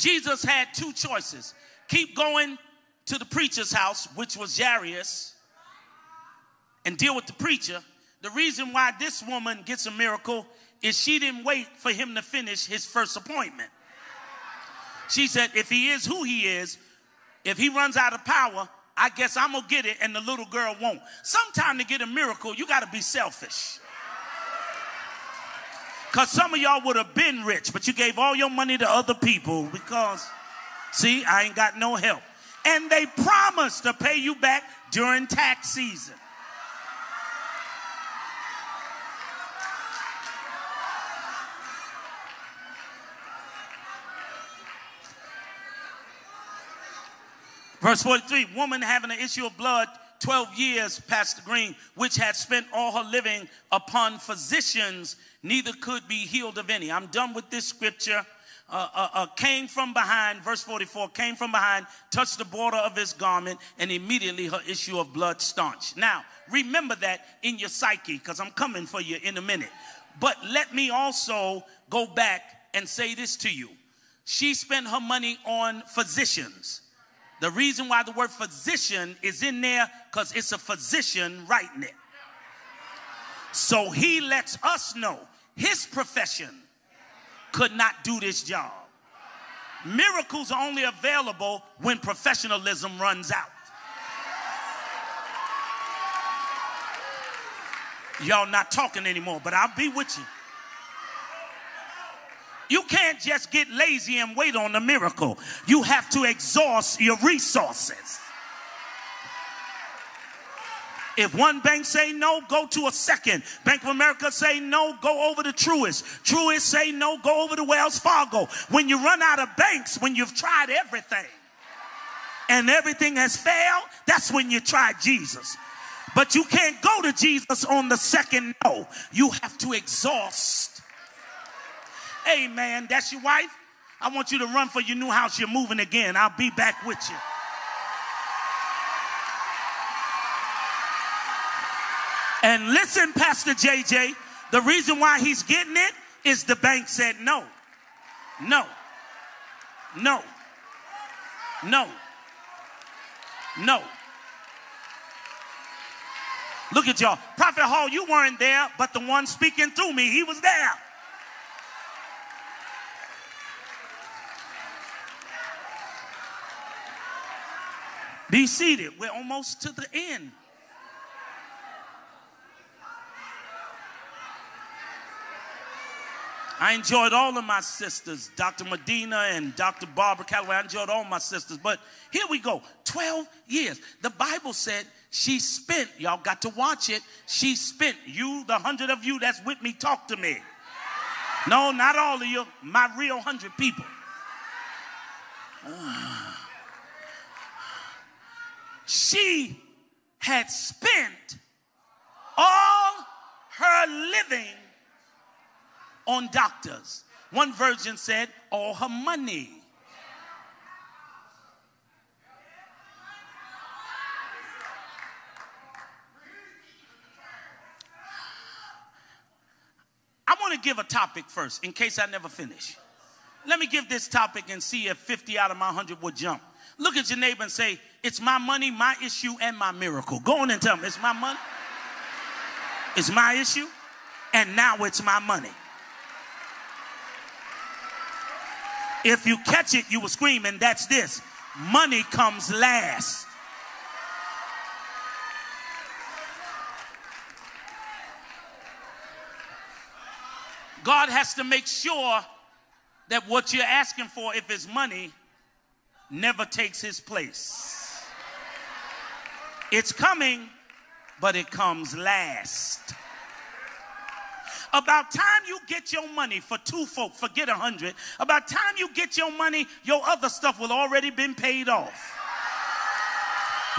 Jesus had two choices keep going to the preacher's house, which was Jairus, and deal with the preacher. The reason why this woman gets a miracle is she didn't wait for him to finish his first appointment. She said, if he is who he is, if he runs out of power, I guess I'm gonna get it and the little girl won't. Sometime to get a miracle, you gotta be selfish. Because some of y'all would have been rich, but you gave all your money to other people because, see, I ain't got no help. And they promised to pay you back during tax season. Verse 43 Woman having an issue of blood 12 years, Pastor Green, which had spent all her living upon physicians, neither could be healed of any. I'm done with this scripture. Uh, uh, uh, came from behind, verse 44, came from behind, touched the border of his garment, and immediately her issue of blood staunch. Now, remember that in your psyche, because I'm coming for you in a minute. But let me also go back and say this to you. She spent her money on physicians. The reason why the word physician is in there, because it's a physician writing it. So he lets us know his profession could not do this job. Miracles are only available when professionalism runs out. Y'all not talking anymore, but I'll be with you. You can't just get lazy and wait on the miracle. You have to exhaust your resources. If one bank say no, go to a second. Bank of America say no, go over to Truist. Truist say no, go over to Wells Fargo. When you run out of banks, when you've tried everything and everything has failed, that's when you try Jesus. But you can't go to Jesus on the second no. You have to exhaust. Amen. That's your wife. I want you to run for your new house. You're moving again. I'll be back with you. And listen, Pastor JJ, the reason why he's getting it is the bank said no. No. No. No. No. Look at y'all. Prophet Hall, you weren't there, but the one speaking through me, he was there. Be seated. We're almost to the end. I enjoyed all of my sisters, Dr. Medina and Dr. Barbara Calloway. I enjoyed all my sisters. But here we go 12 years. The Bible said she spent, y'all got to watch it. She spent, you, the hundred of you that's with me, talk to me. No, not all of you, my real hundred people. She had spent all her living on doctors. One virgin said all her money. I want to give a topic first in case I never finish. Let me give this topic and see if 50 out of my 100 would jump. Look at your neighbor and say, It's my money, my issue, and my miracle. Go on and tell them, It's my money, it's my issue, and now it's my money. If you catch it, you will scream, and that's this money comes last. God has to make sure that what you're asking for, if it's money, never takes his place. It's coming, but it comes last. About time you get your money for two folk, forget a hundred. About time you get your money, your other stuff will already been paid off.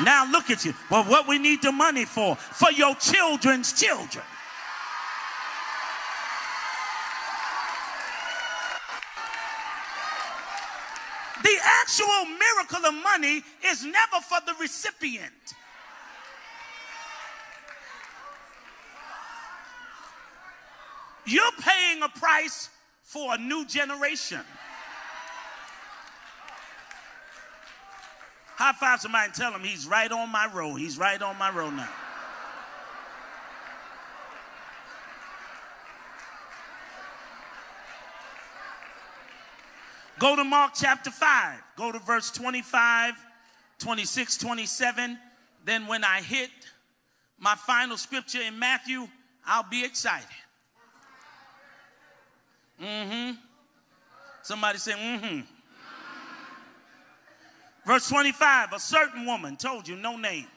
Now look at you. Well, what we need the money for? For your children's children. The actual miracle of money is never for the recipient. You're paying a price for a new generation. High five somebody and tell him he's right on my road. He's right on my road now. Go to Mark chapter 5. Go to verse 25, 26, 27. Then when I hit my final scripture in Matthew, I'll be excited. Mm-hmm. Somebody say, mm-hmm. Verse 25, a certain woman, told you, no name,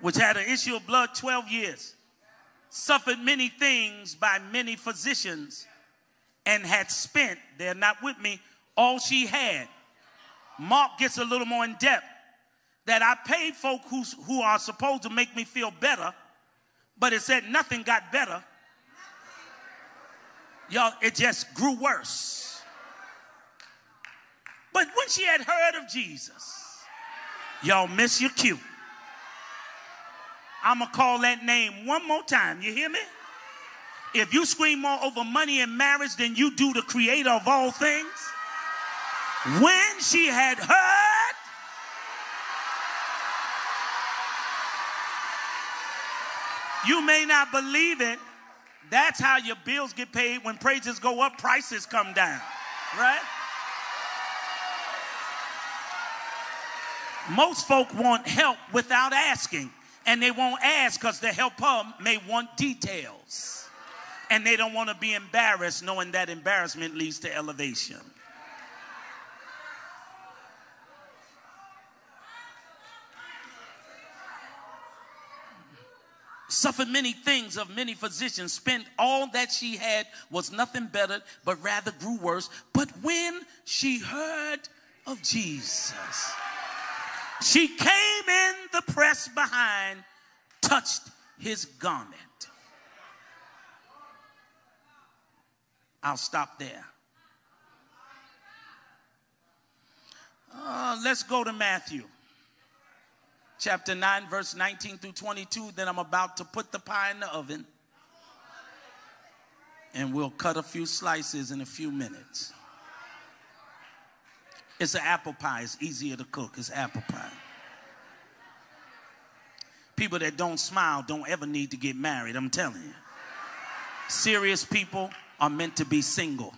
which had an issue of blood 12 years, suffered many things by many physicians, and had spent, they're not with me, all she had. Mark gets a little more in depth that I paid folk who are supposed to make me feel better, but it said nothing got better Y'all, it just grew worse. But when she had heard of Jesus, y'all miss your cue. I'm going to call that name one more time. You hear me? If you scream more over money and marriage than you do the creator of all things, when she had heard, you may not believe it, That's how your bills get paid. When praises go up, prices come down, right? Most folk want help without asking, and they won't ask because the helper may want details. And they don't want to be embarrassed, knowing that embarrassment leads to elevation. Suffered many things of many physicians, spent all that she had, was nothing better, but rather grew worse. But when she heard of Jesus, she came in the press behind, touched his garment. I'll stop there. Uh, let's go to Matthew chapter 9, verse 19 through 22. Then I'm about to put the pie in the oven. And we'll cut a few slices in a few minutes. It's an apple pie. It's easier to cook. It's apple pie. People that don't smile don't ever need to get married, I'm telling you. Serious people are meant to be single.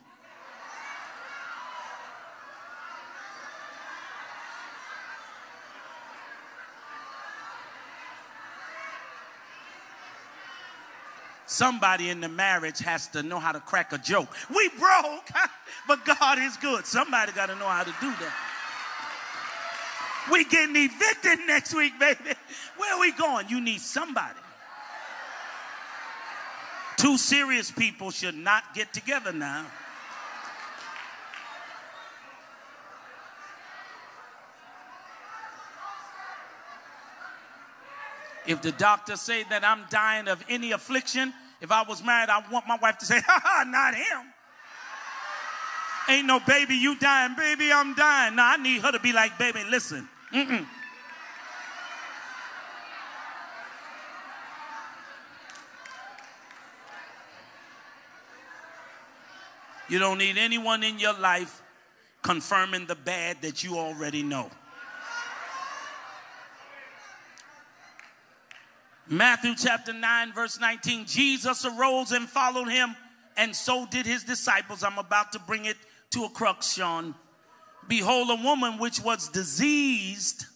Somebody in the marriage has to know how to crack a joke. We broke, but God is good. Somebody got to know how to do that. We getting evicted next week, baby. Where we going? You need somebody. Two serious people should not get together now. If the doctor say that I'm dying of any affliction, if I was married, I want my wife to say, ha ha, not him. Ain't no baby, you dying, baby, I'm dying. Now I need her to be like, baby, listen. Mm-mm. You don't need anyone in your life confirming the bad that you already know. Matthew chapter 9, verse 19 Jesus arose and followed him, and so did his disciples. I'm about to bring it to a crux, Sean. Behold, a woman which was diseased.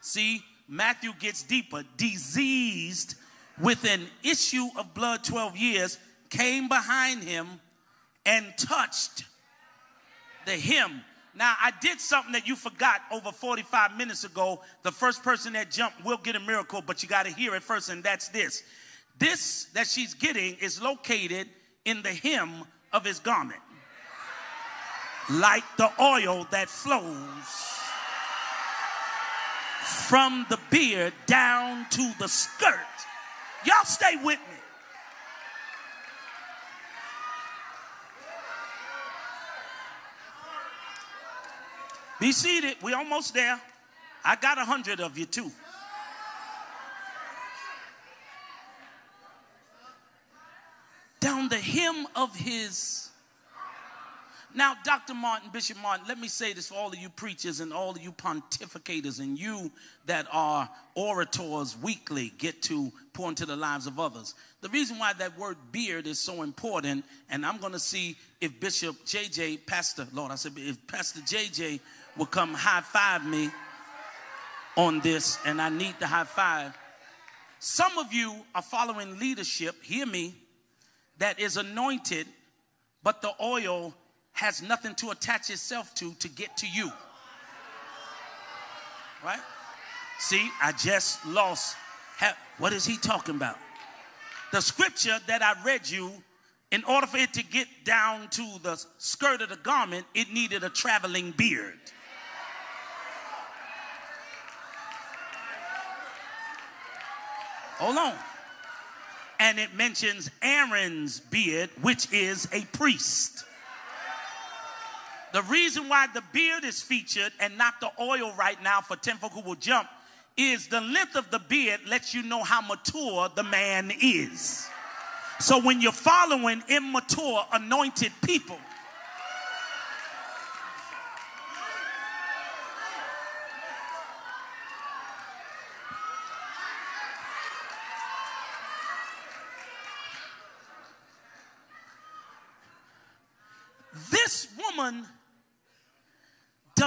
See, Matthew gets deeper. Diseased with an issue of blood 12 years came behind him and touched the hem now, I did something that you forgot over 45 minutes ago. The first person that jumped will get a miracle, but you got to hear it first, and that's this. This that she's getting is located in the hem of his garment, like the oil that flows from the beard down to the skirt. Y'all stay with me. Be seated. We're almost there. I got a hundred of you too. Down the hem of his. Now, Dr. Martin, Bishop Martin, let me say this for all of you preachers and all of you pontificators and you that are orators weekly get to pour into the lives of others. The reason why that word beard is so important, and I'm going to see if Bishop JJ, Pastor, Lord, I said, if Pastor JJ will come high five me on this, and I need the high five. Some of you are following leadership, hear me, that is anointed, but the oil has nothing to attach itself to to get to you. Right? See, I just lost. What is he talking about? The scripture that I read you in order for it to get down to the skirt of the garment, it needed a traveling beard. Hold on. And it mentions Aaron's beard, which is a priest. The reason why the beard is featured and not the oil right now for 10 folk who will jump is the length of the beard lets you know how mature the man is. So when you're following immature anointed people, woman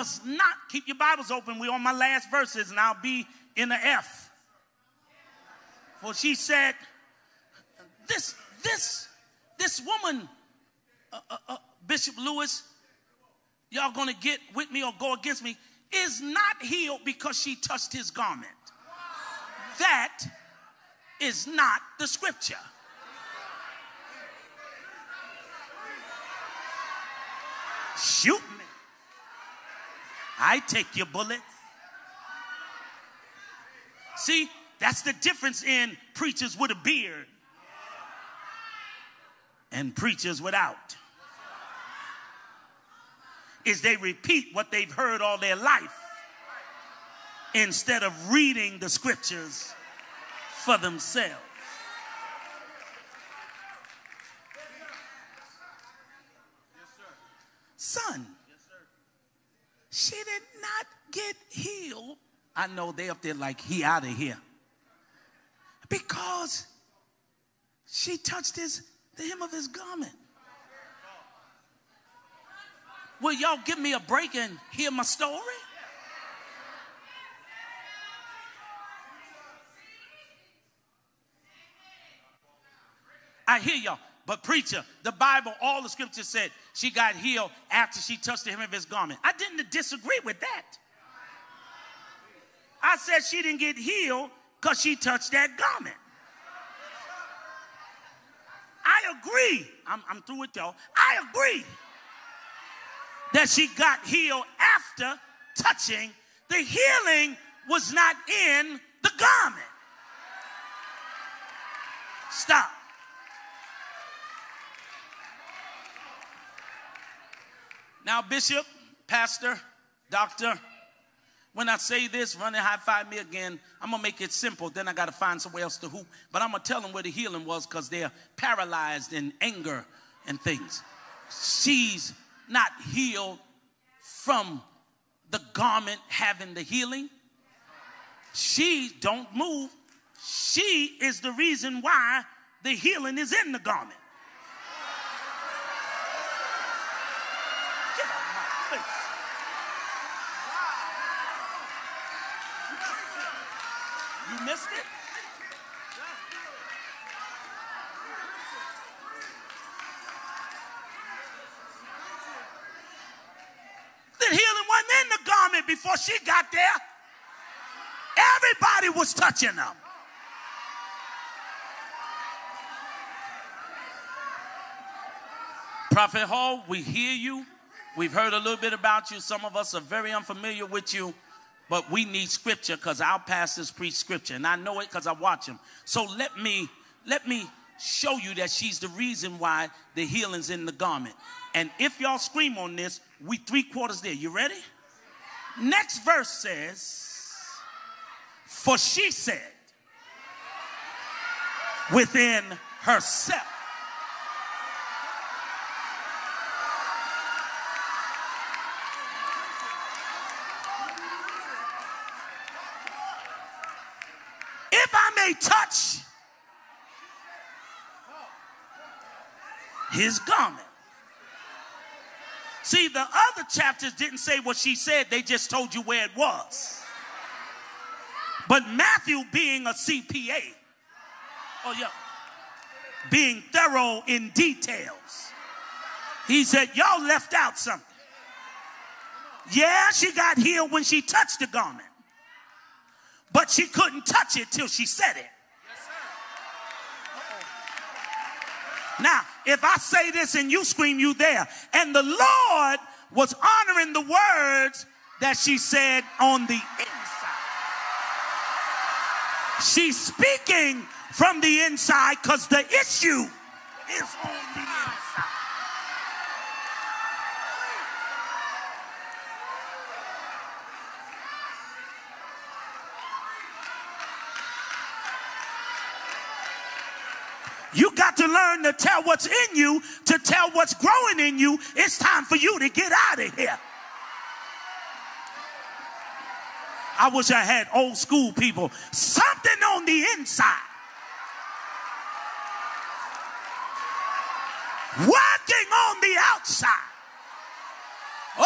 does not keep your Bibles open. We're on my last verses, and I'll be in the F. For she said, This, this, this woman, uh, uh, uh, Bishop Lewis, y'all gonna get with me or go against me, is not healed because she touched his garment. That is not the scripture. Shoot. I take your bullet. See, that's the difference in preachers with a beard and preachers without. Is they repeat what they've heard all their life instead of reading the scriptures for themselves. Son, she did not get healed. I know they up there like he out of here. Because she touched his the hem of his garment. Will y'all give me a break and hear my story? I hear y'all. But preacher, the Bible, all the scriptures said she got healed after she touched the hem of his garment. I didn't disagree with that. I said she didn't get healed because she touched that garment. I agree. I'm, I'm through with y'all. I agree that she got healed after touching. The healing was not in the garment. Stop. Now, Bishop, Pastor, Doctor, when I say this, run and high five me again, I'm gonna make it simple. Then I gotta find somewhere else to hoop. But I'm gonna tell them where the healing was because they're paralyzed in anger and things. She's not healed from the garment having the healing. She don't move. She is the reason why the healing is in the garment. You missed it? The healing wasn't in the garment before she got there. Everybody was touching them. Prophet Hall, we hear you. We've heard a little bit about you. Some of us are very unfamiliar with you, but we need scripture because our pastors preach scripture, and I know it because I watch them. So let me let me show you that she's the reason why the healing's in the garment. And if y'all scream on this, we three quarters there. You ready? Next verse says, "For she said within herself." if I may touch his garment. See, the other chapters didn't say what she said, they just told you where it was. But Matthew, being a CPA, oh, yeah, being thorough in details, he said, Y'all left out something. Yeah, she got healed when she touched the garment but she couldn't touch it till she said it. Now, if I say this and you scream, you there. And the Lord was honoring the words that she said on the inside. She's speaking from the inside because the issue is on the inside. to learn to tell what's in you, to tell what's growing in you. It's time for you to get out of here. I wish I had old school people. Something on the inside. Working on the outside. Oh,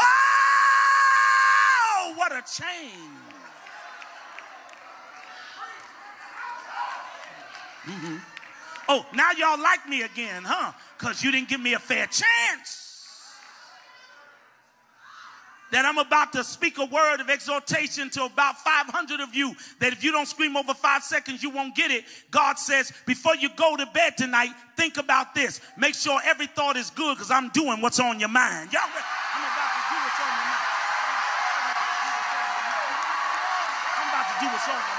what a change. Mm-hmm. Oh, now y'all like me again, huh? Because you didn't give me a fair chance that I'm about to speak a word of exhortation to about 500 of you that if you don't scream over five seconds, you won't get it. God says, before you go to bed tonight, think about this. Make sure every thought is good because I'm doing what's on your mind. Y'all, I'm about to do what's on your mind. I'm about to do what's on your mind.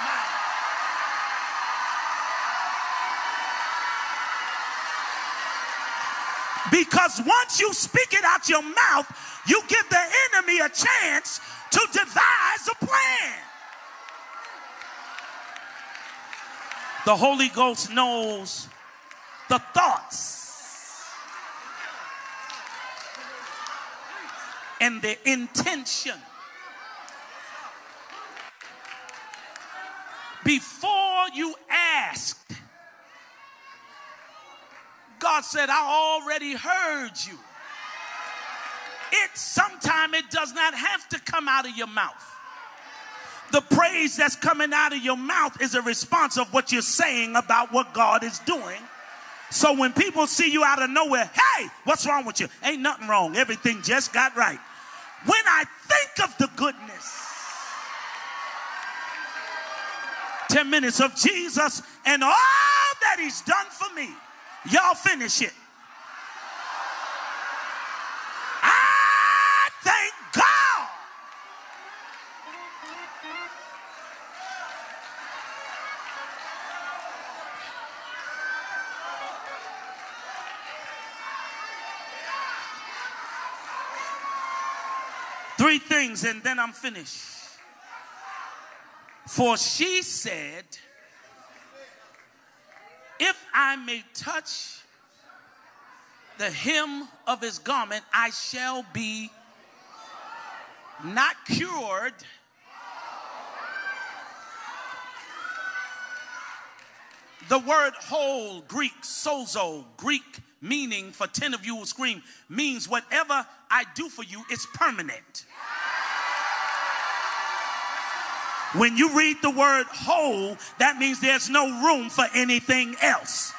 Because once you speak it out your mouth, you give the enemy a chance to devise a plan. The Holy Ghost knows the thoughts and the intention. Before you asked, God said, I already heard you. It sometime it does not have to come out of your mouth. The praise that's coming out of your mouth is a response of what you're saying about what God is doing. So when people see you out of nowhere, hey, what's wrong with you? Ain't nothing wrong. Everything just got right. When I think of the goodness, 10 minutes of Jesus and all that he's done for me. Y'all finish it. I thank God. Three things and then I'm finished. For she said, I may touch the hem of his garment, I shall be not cured. The word whole, Greek, sozo, Greek meaning for 10 of you will scream, means whatever I do for you is permanent. When you read the word whole, that means there's no room for anything else.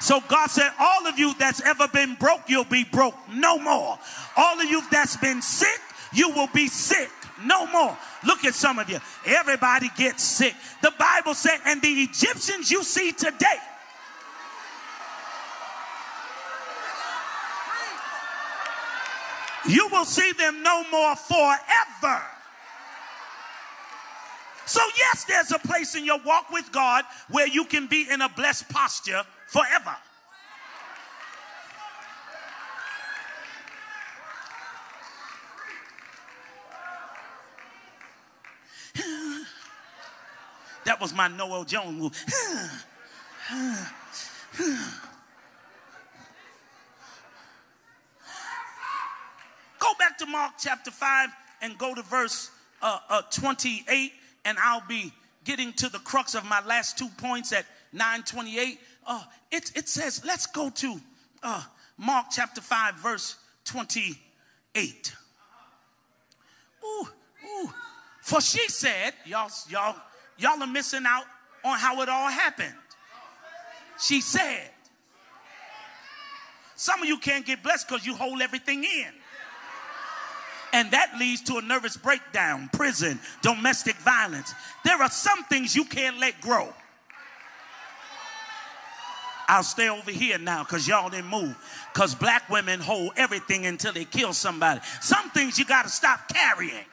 So God said, all of you that's ever been broke, you'll be broke no more. All of you that's been sick, you will be sick no more. Look at some of you. Everybody gets sick. The Bible said, and the Egyptians you see today. You will see them no more forever. So, yes, there's a place in your walk with God where you can be in a blessed posture forever. that was my Noel Jones move. go back to Mark chapter 5 and go to verse uh, uh, 28 and I'll be getting to the crux of my last two points at 928. Uh, it, it says, let's go to uh, Mark chapter 5, verse 28. Ooh, ooh. For she said, y'all, y'all, y'all are missing out on how it all happened. She said, some of you can't get blessed because you hold everything in and that leads to a nervous breakdown, prison, domestic violence. There are some things you can't let grow. I'll stay over here now because y'all didn't move. Because black women hold everything until they kill somebody. Some things you got to stop carrying.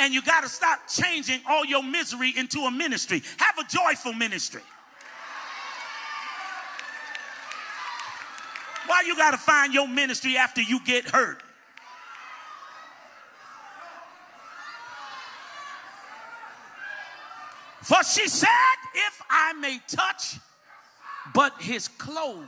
And you got to stop changing all your misery into a ministry. Have a joyful ministry. Why you got to find your ministry after you get hurt? For she said, If I may touch but his clothes.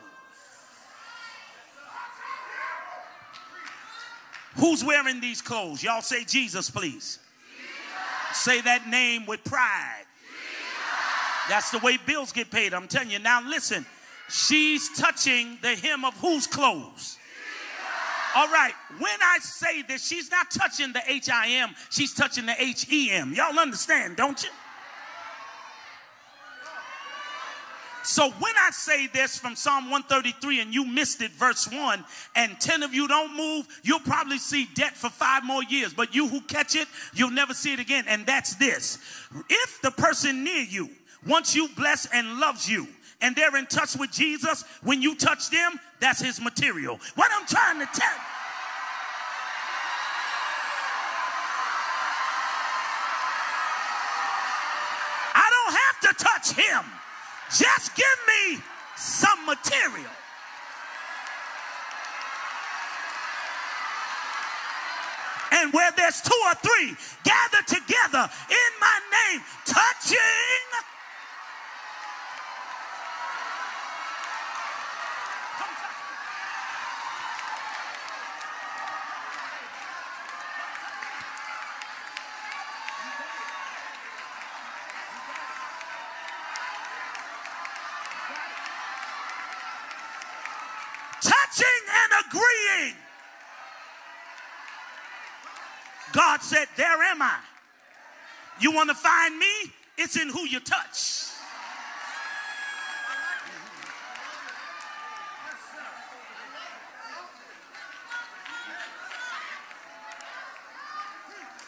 Who's wearing these clothes? Y'all say Jesus, please. Jesus. Say that name with pride. Jesus. That's the way bills get paid. I'm telling you. Now, listen, She's touching the hem of whose clothes? All right, when I say this, she's not touching the H I M, she's touching the H E M. Y'all understand, don't you? So when I say this from Psalm 133 and you missed it, verse 1, and 10 of you don't move, you'll probably see debt for five more years. But you who catch it, you'll never see it again. And that's this. If the person near you wants you blessed and loves you, and they're in touch with Jesus, when you touch them, that's his material. What I'm trying to tell you. I don't have to touch him. Just give me some material. And where there's two or three gathered together in my name, touching agreeing. God said, There am I. You want to find me? It's in who you touch.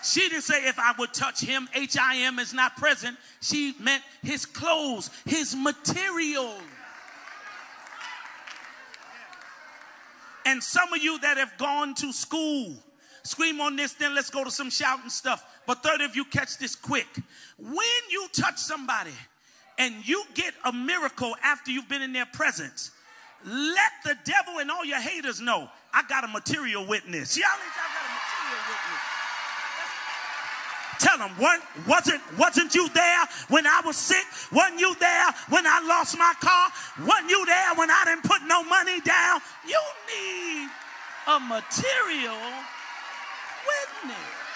She didn't say if I would touch him, H I M is not present. She meant his clothes, his material. And some of you that have gone to school, scream on this, then let's go to some shouting stuff. But third of you catch this quick. When you touch somebody and you get a miracle after you've been in their presence, let the devil and all your haters know I got a material witness. Y'all ain't got a material witness. Tell them, wasn't, wasn't you there when I was sick? Wasn't you there when I lost my car? Wasn't you there when I didn't put no money down? You need a material witness.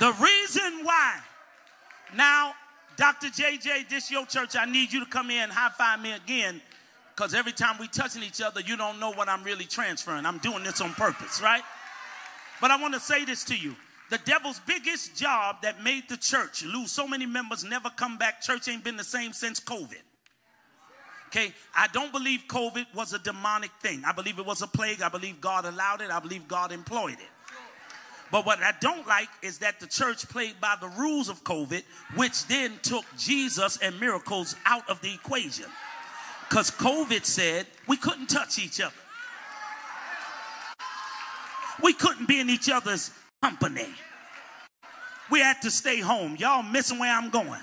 The reason why. Now, Dr. JJ, this your church. I need you to come in high five me again. Because every time we touching each other, you don't know what I'm really transferring. I'm doing this on purpose, right? But I want to say this to you. The devil's biggest job that made the church lose so many members, never come back. Church ain't been the same since COVID. Okay, I don't believe COVID was a demonic thing. I believe it was a plague. I believe God allowed it. I believe God employed it. But what I don't like is that the church played by the rules of COVID, which then took Jesus and miracles out of the equation. Because COVID said we couldn't touch each other, we couldn't be in each other's company. We had to stay home. Y'all missing where I'm going.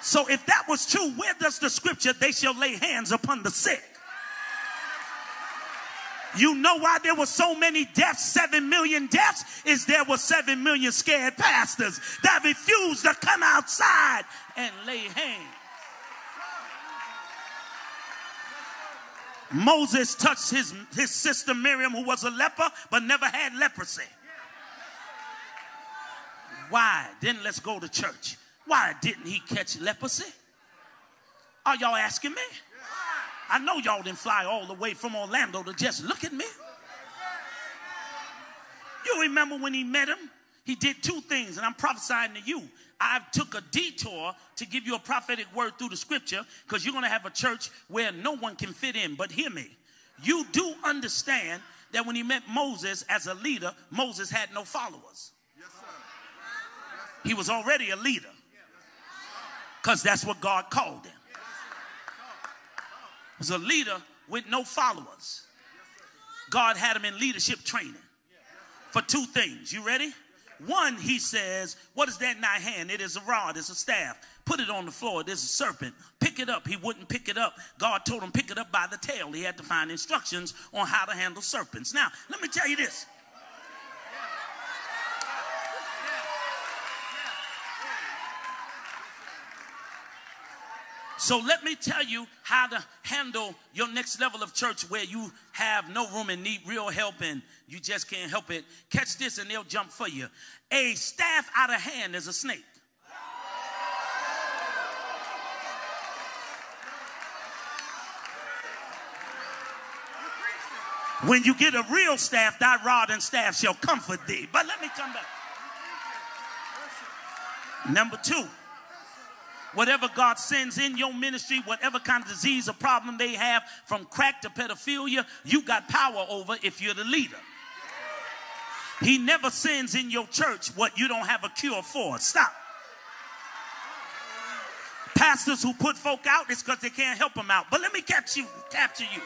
So if that was true, where does the scripture, they shall lay hands upon the sick? You know why there were so many deaths, seven million deaths, is there were seven million scared pastors that refused to come outside and lay hands. Moses touched his, his sister Miriam, who was a leper, but never had leprosy. Why? Then let's go to church. Why didn't he catch leprosy? Are y'all asking me? I know y'all didn't fly all the way from Orlando to just look at me. You remember when he met him? He did two things, and I'm prophesying to you. I took a detour to give you a prophetic word through the scripture because you're going to have a church where no one can fit in. But hear me. You do understand that when he met Moses as a leader, Moses had no followers. He was already a leader because that's what God called him was a leader with no followers. God had him in leadership training for two things. You ready? One, he says, What is that in thy hand? It is a rod, it's a staff. Put it on the floor, there's a serpent. Pick it up. He wouldn't pick it up. God told him, Pick it up by the tail. He had to find instructions on how to handle serpents. Now, let me tell you this. So let me tell you how to handle your next level of church where you have no room and need real help and you just can't help it. Catch this and they'll jump for you. A staff out of hand is a snake. When you get a real staff, thy rod and staff shall comfort thee. But let me come back. Number two, whatever God sends in your ministry, whatever kind of disease or problem they have, from crack to pedophilia, you got power over if you're the leader. He never sends in your church what you don't have a cure for. Stop. Pastors who put folk out, it's because they can't help them out. But let me catch you, capture you.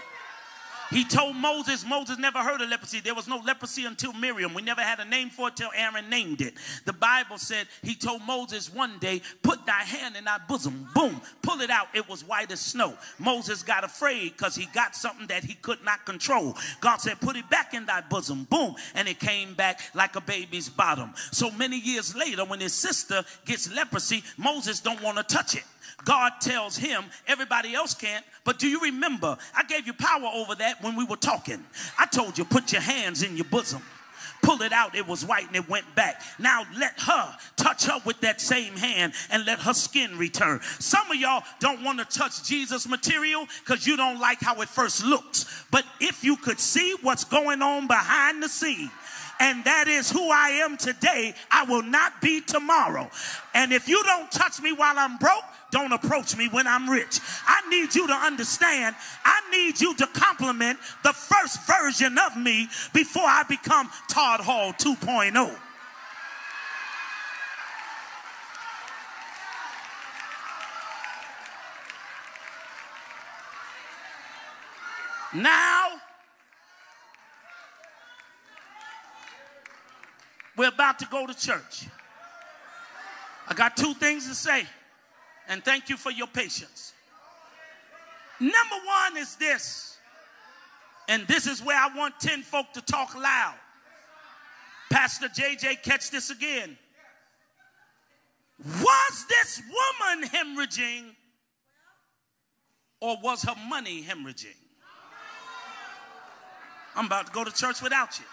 He told Moses, Moses never heard of leprosy. There was no leprosy until Miriam. We never had a name for it till Aaron named it. The Bible said he told Moses one day, put thy hand in thy bosom. Boom, pull it out. It was white as snow. Moses got afraid because he got something that he could not control. God said, put it back in thy bosom. Boom, and it came back like a baby's bottom. So many years later, when his sister gets leprosy, Moses don't want to touch it. God tells him, everybody else can't. But do you remember? I gave you power over that when we were talking. I told you, put your hands in your bosom. Pull it out, it was white and it went back. Now let her touch her with that same hand and let her skin return. Some of y'all don't want to touch Jesus material because you don't like how it first looks. But if you could see what's going on behind the scene, and that is who I am today. I will not be tomorrow. And if you don't touch me while I'm broke, don't approach me when I'm rich. I need you to understand, I need you to compliment the first version of me before I become Todd Hall 2.0. Now, we're about to go to church. I got two things to say. And thank you for your patience. Number one is this, and this is where I want 10 folk to talk loud. Pastor JJ, catch this again. Was this woman hemorrhaging or was her money hemorrhaging? I'm about to go to church without you.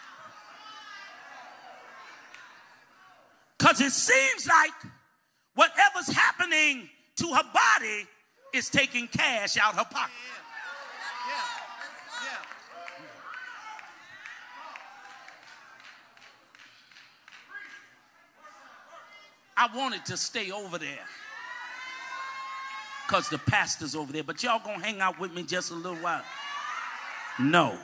Because it seems like whatever's happening to her body is taking cash out her pocket. I wanted to stay over there because the pastor's over there, but y'all gonna hang out with me just a little while. No.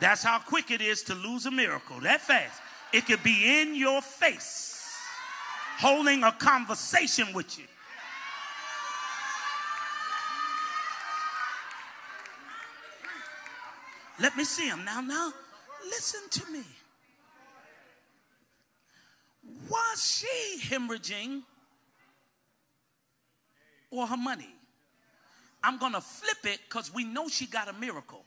That's how quick it is to lose a miracle, that fast. It could be in your face, holding a conversation with you. Let me see him now. Now, listen to me. Was she hemorrhaging or her money? I'm going to flip it because we know she got a miracle.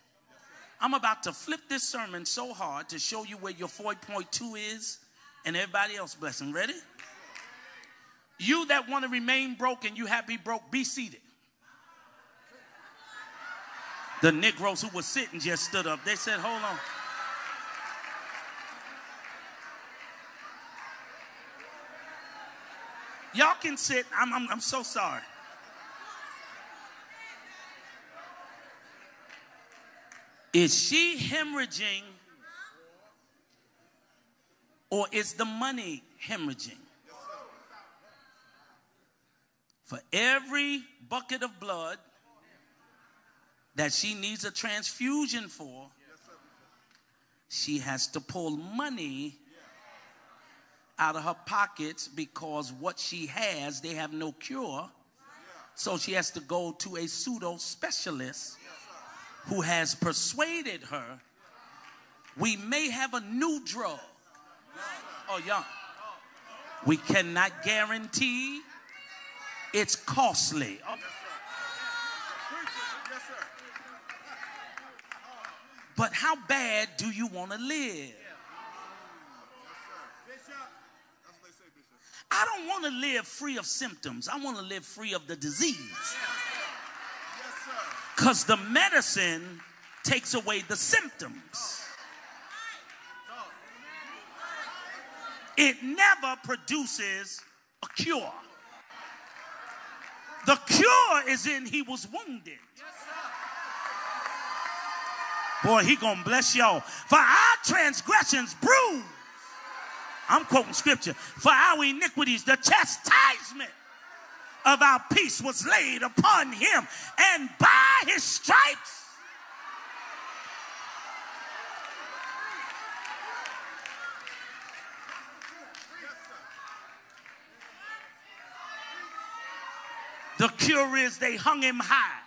I'm about to flip this sermon so hard to show you where your 4.2 is and everybody else blessing. Ready? You that want to remain broke and you happy broke, be seated. The Negroes who were sitting just stood up. They said, Hold on. Y'all can sit. I'm, I'm, I'm so sorry. Is she hemorrhaging or is the money hemorrhaging? For every bucket of blood that she needs a transfusion for, she has to pull money out of her pockets because what she has, they have no cure. So she has to go to a pseudo specialist who has persuaded her we may have a new drug. Oh, young. We cannot guarantee it's costly. Oh. But how bad do you want to live? I don't want to live free of symptoms. I want to live free of the disease. Because the medicine takes away the symptoms. It never produces a cure. The cure is in he was wounded. Boy, he gonna bless y'all. For our transgressions bruised. I'm quoting scripture. For our iniquities, the chastisement of our peace was laid upon him, and by his stripes. The cure is they hung him high.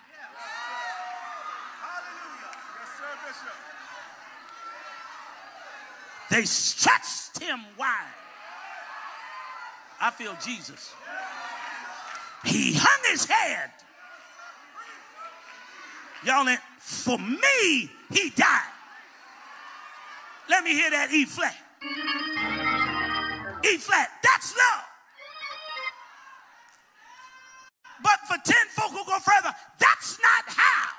They stretched him wide. I feel Jesus. He hung his head. Y'all, for me, he died. Let me hear that E flat. E flat. That's love. But for 10 folk who go further, that's not how.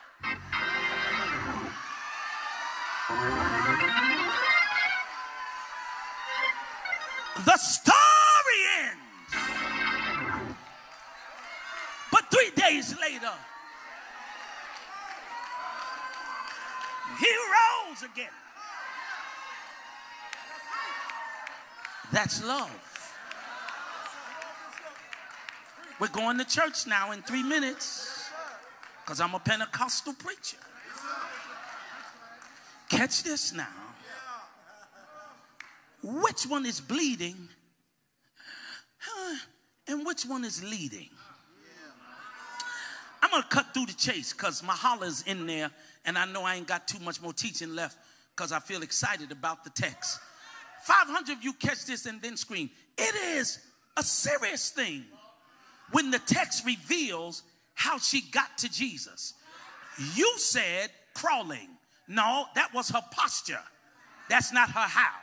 The story days later, he rose again. That's love. We're going to church now in three minutes because I'm a Pentecostal preacher. Catch this now. Which one is bleeding and which one is leading? To cut through the chase because my holler's in there and I know I ain't got too much more teaching left because I feel excited about the text. 500 of you catch this and then scream. It is a serious thing when the text reveals how she got to Jesus. You said crawling. No, that was her posture. That's not her how.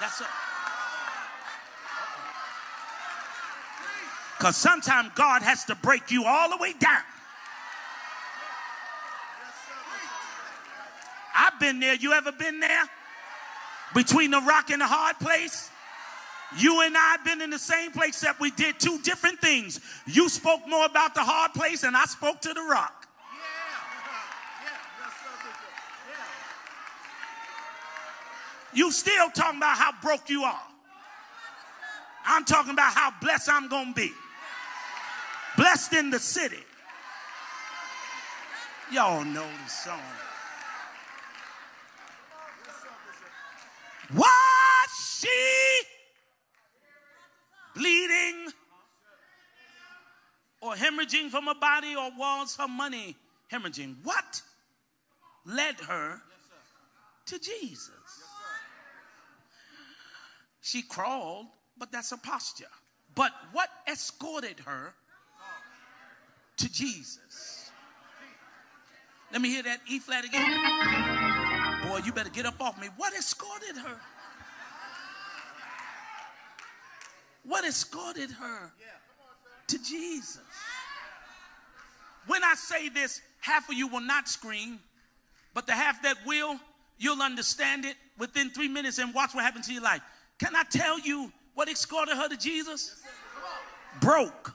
That's her. Because sometimes God has to break you all the way down. I've been there. You ever been there? Between the rock and the hard place? You and I have been in the same place except we did two different things. You spoke more about the hard place and I spoke to the rock. You still talking about how broke you are. I'm talking about how blessed I'm going to be. Blessed in the city. Y'all know the song. Was she bleeding or hemorrhaging from her body or was her money hemorrhaging? What led her to Jesus? She crawled, but that's a posture. But what escorted her to Jesus? Let me hear that E flat again. Boy, you better get up off me. What escorted her? What escorted her to Jesus? When I say this, half of you will not scream, but the half that will, you'll understand it within three minutes and watch what happens to your life. Can I tell you what escorted her to Jesus? Broke.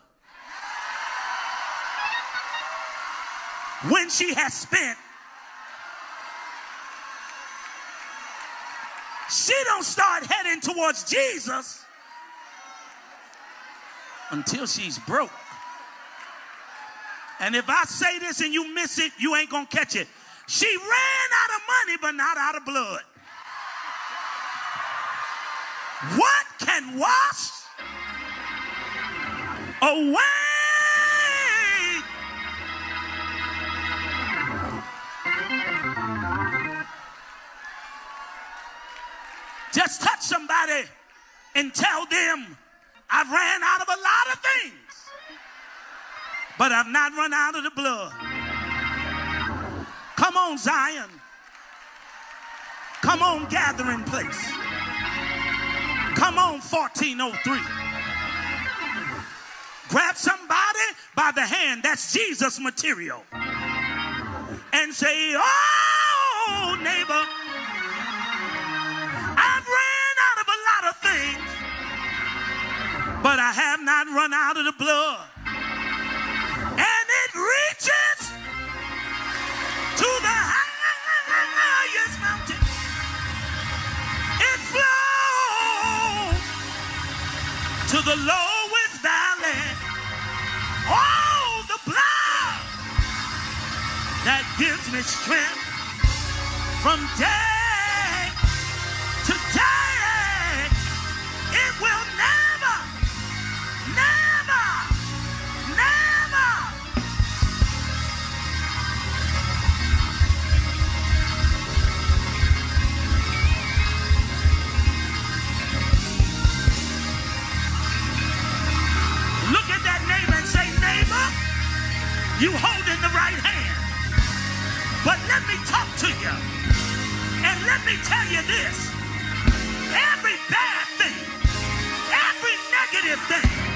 When she has spent she don't start heading towards Jesus until she's broke. And if I say this and you miss it, you ain't gonna catch it. She ran out of money, but not out of blood. What can wash away? Touch somebody and tell them I've ran out of a lot of things, but I've not run out of the blood. Come on, Zion. Come on, gathering place. Come on, 1403. Grab somebody by the hand, that's Jesus material, and say, Oh, neighbor. but I have not run out of the blood. And it reaches to the highest mountain. It flows to the lowest valley. Oh, the blood that gives me strength from death. you hold in the right hand. But let me talk to you. And let me tell you this. Every bad thing, every negative thing,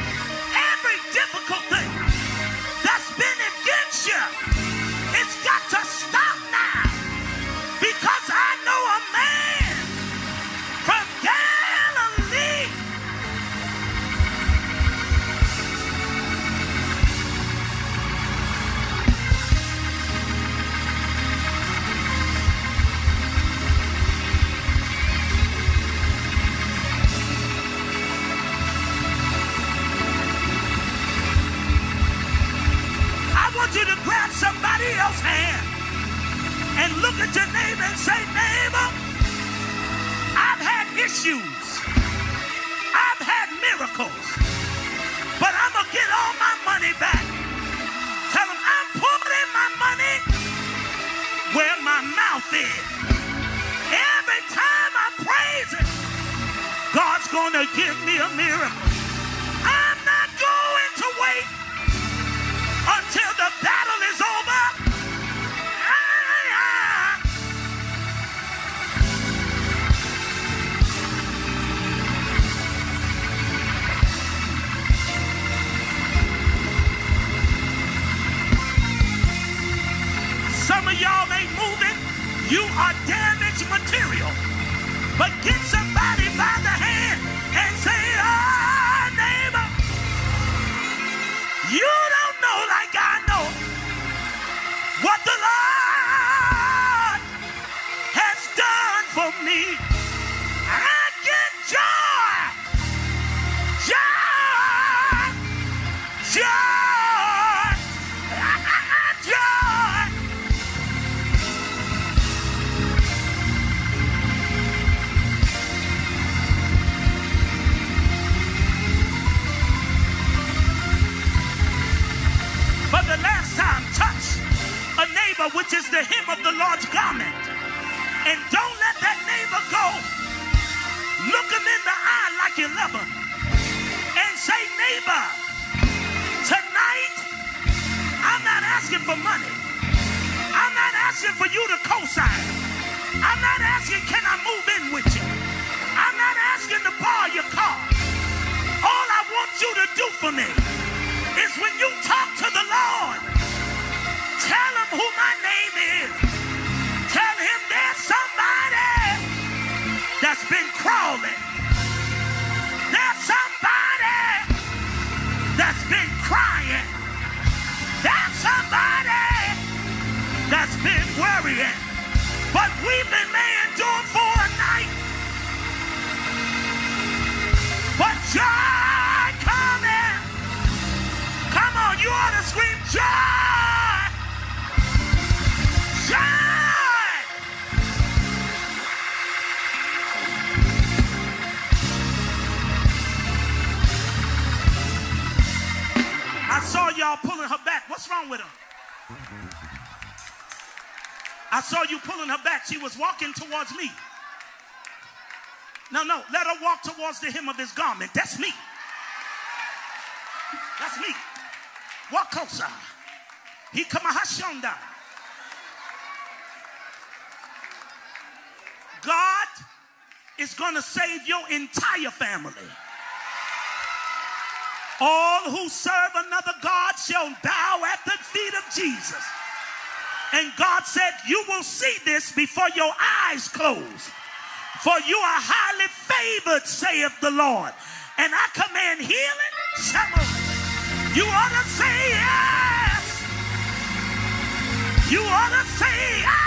towards the hem of his garment. That's me. That's me. Walk closer. He come a God is going to save your entire family. All who serve another God shall bow at the feet of Jesus. And God said, You will see this before your eyes close. For you are highly favored, saith the Lord. And I command healing. You ought to say yes. You ought to say yes.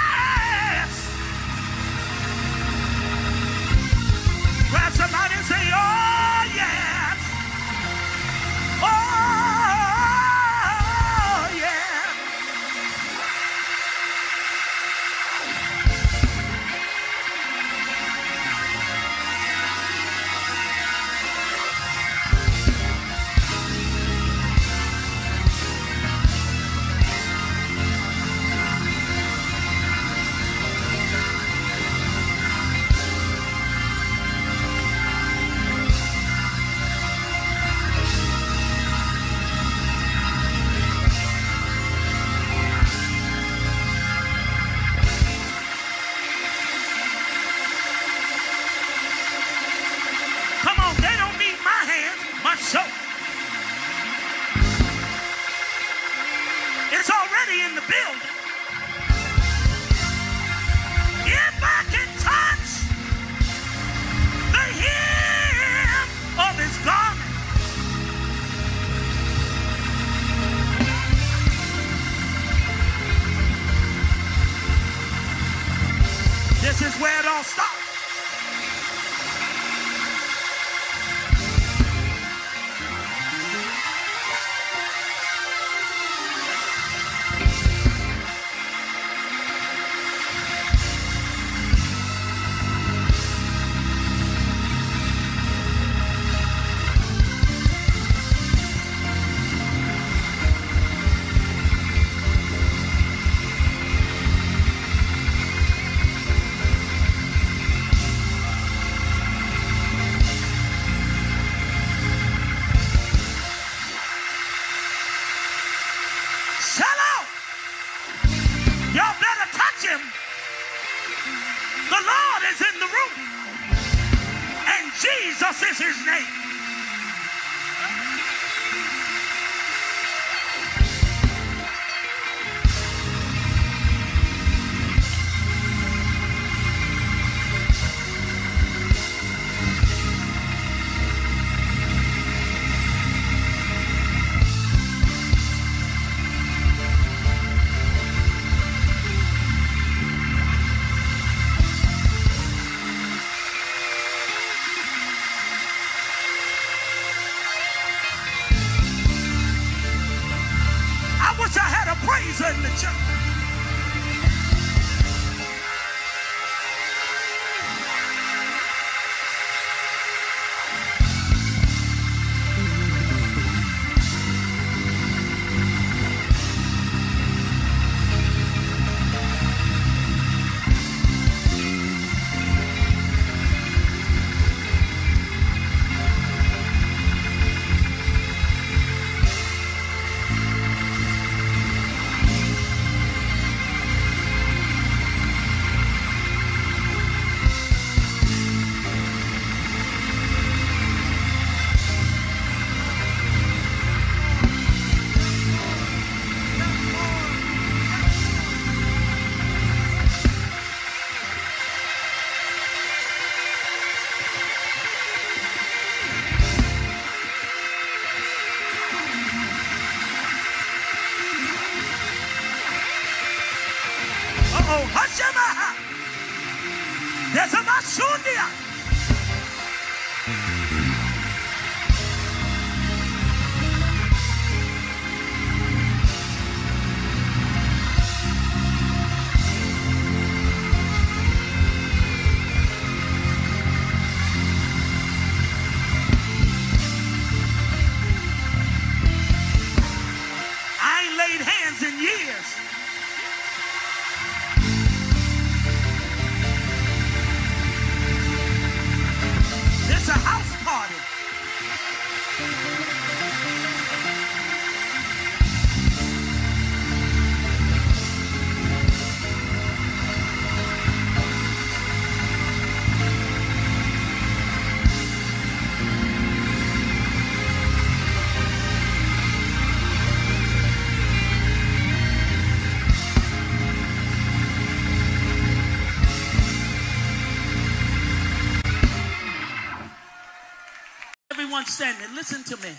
Standing. Listen to me.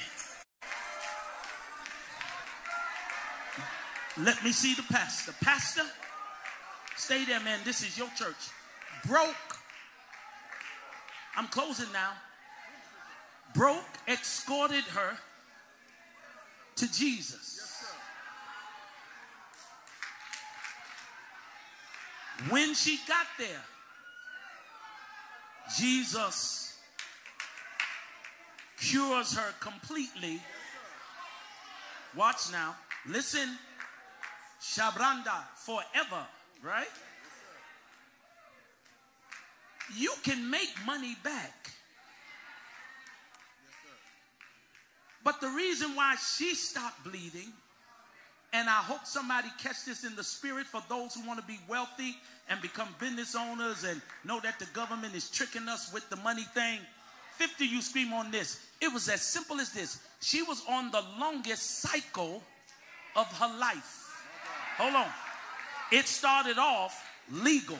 Let me see the pastor. Pastor, stay there, man. This is your church. Broke. I'm closing now. Broke escorted her to Jesus. When she got there, Jesus cures her completely. Watch now. Listen. Shabranda forever, right? You can make money back. But the reason why she stopped bleeding, and I hope somebody catch this in the spirit for those who want to be wealthy and become business owners and know that the government is tricking us with the money thing. 50 you scream on this. It was as simple as this. She was on the longest cycle of her life. Hold on. It started off legal.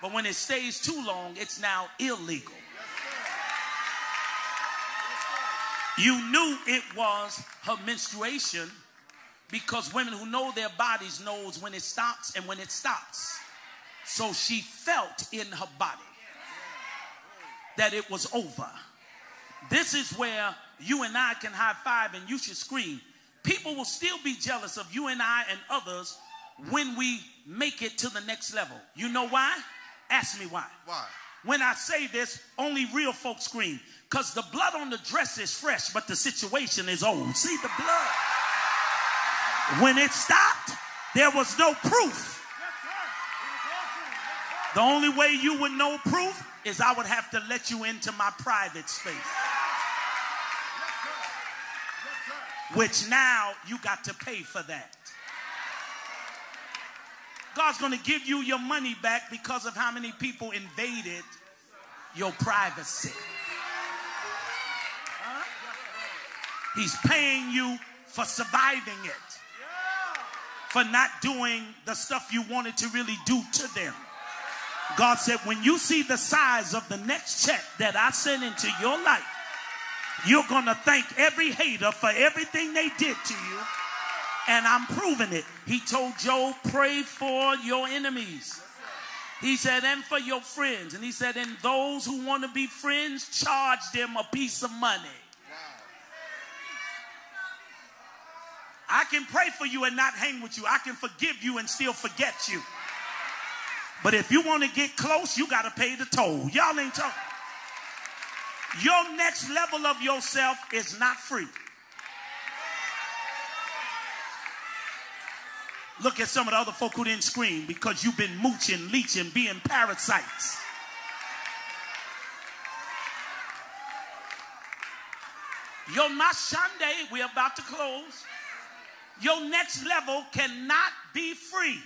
But when it stays too long, it's now illegal. You knew it was her menstruation because women who know their bodies knows when it stops and when it stops. So she felt in her body that it was over. This is where you and I can high five and you should scream. People will still be jealous of you and I and others when we make it to the next level. You know why? Ask me why. Why? When I say this, only real folks scream. Because the blood on the dress is fresh, but the situation is old. See the blood? When it stopped, there was no proof. The only way you would know proof is I would have to let you into my private space. Which now you got to pay for that. God's going to give you your money back because of how many people invaded your privacy. He's paying you for surviving it, for not doing the stuff you wanted to really do to them. God said, when you see the size of the next check that I sent into your life, you're going to thank every hater for everything they did to you. And I'm proving it. He told Job, pray for your enemies. He said, and for your friends. And he said, and those who want to be friends, charge them a piece of money. I can pray for you and not hang with you. I can forgive you and still forget you. But if you want to get close, you got to pay the toll. Y'all ain't talking. Your next level of yourself is not free. Look at some of the other folk who didn't scream because you've been mooching, leeching, being parasites. Your Mashande, we're about to close. Your next level cannot be free.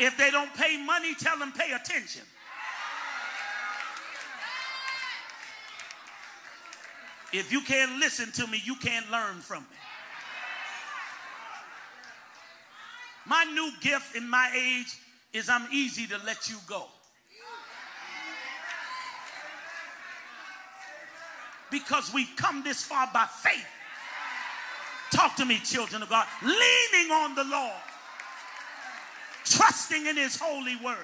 If they don't pay money, tell them pay attention. If you can't listen to me, you can't learn from me. My new gift in my age is I'm easy to let you go. Because we've come this far by faith. Talk to me, children of God. Leaning on the Lord, trusting in His holy word.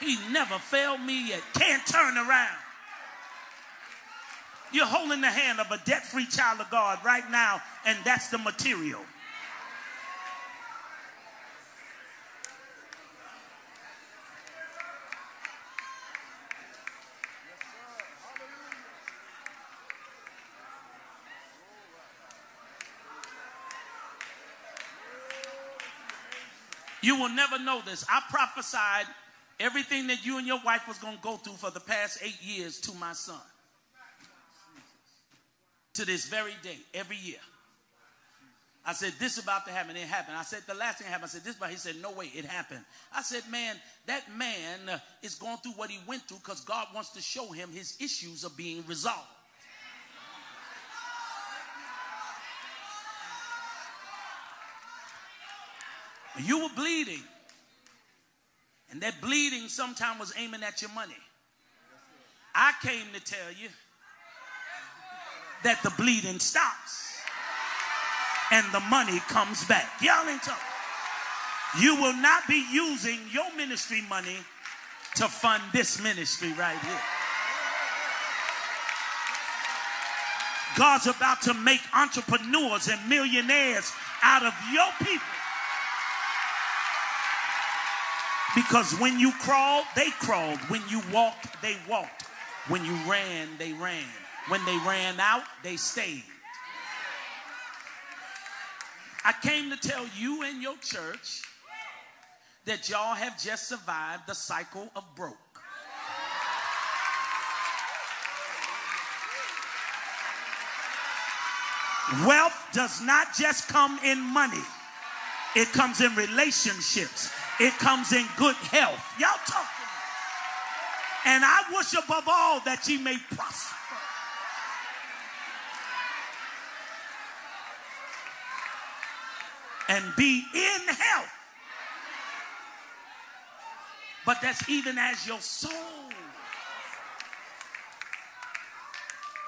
He never failed me yet. Can't turn around. You're holding the hand of a debt free child of God right now, and that's the material. You will never know this. I prophesied everything that you and your wife was going to go through for the past eight years to my son. To this very day, every year. I said, this is about to happen. It happened. I said, the last thing happened. I said, this about. He said, no way, it happened. I said, man, that man is going through what he went through because God wants to show him his issues are being resolved. You were bleeding. And that bleeding sometimes was aiming at your money. I came to tell you that the bleeding stops and the money comes back. Y'all ain't talking. You will not be using your ministry money to fund this ministry right here. God's about to make entrepreneurs and millionaires out of your people. Because when you crawled, they crawled. When you walked, they walked. When you ran, they ran. When they ran out, they stayed. I came to tell you and your church that y'all have just survived the cycle of broke. Wealth does not just come in money, it comes in relationships, it comes in good health. Y'all talking. And I wish above all that ye may prosper. And be in health. But that's even as your soul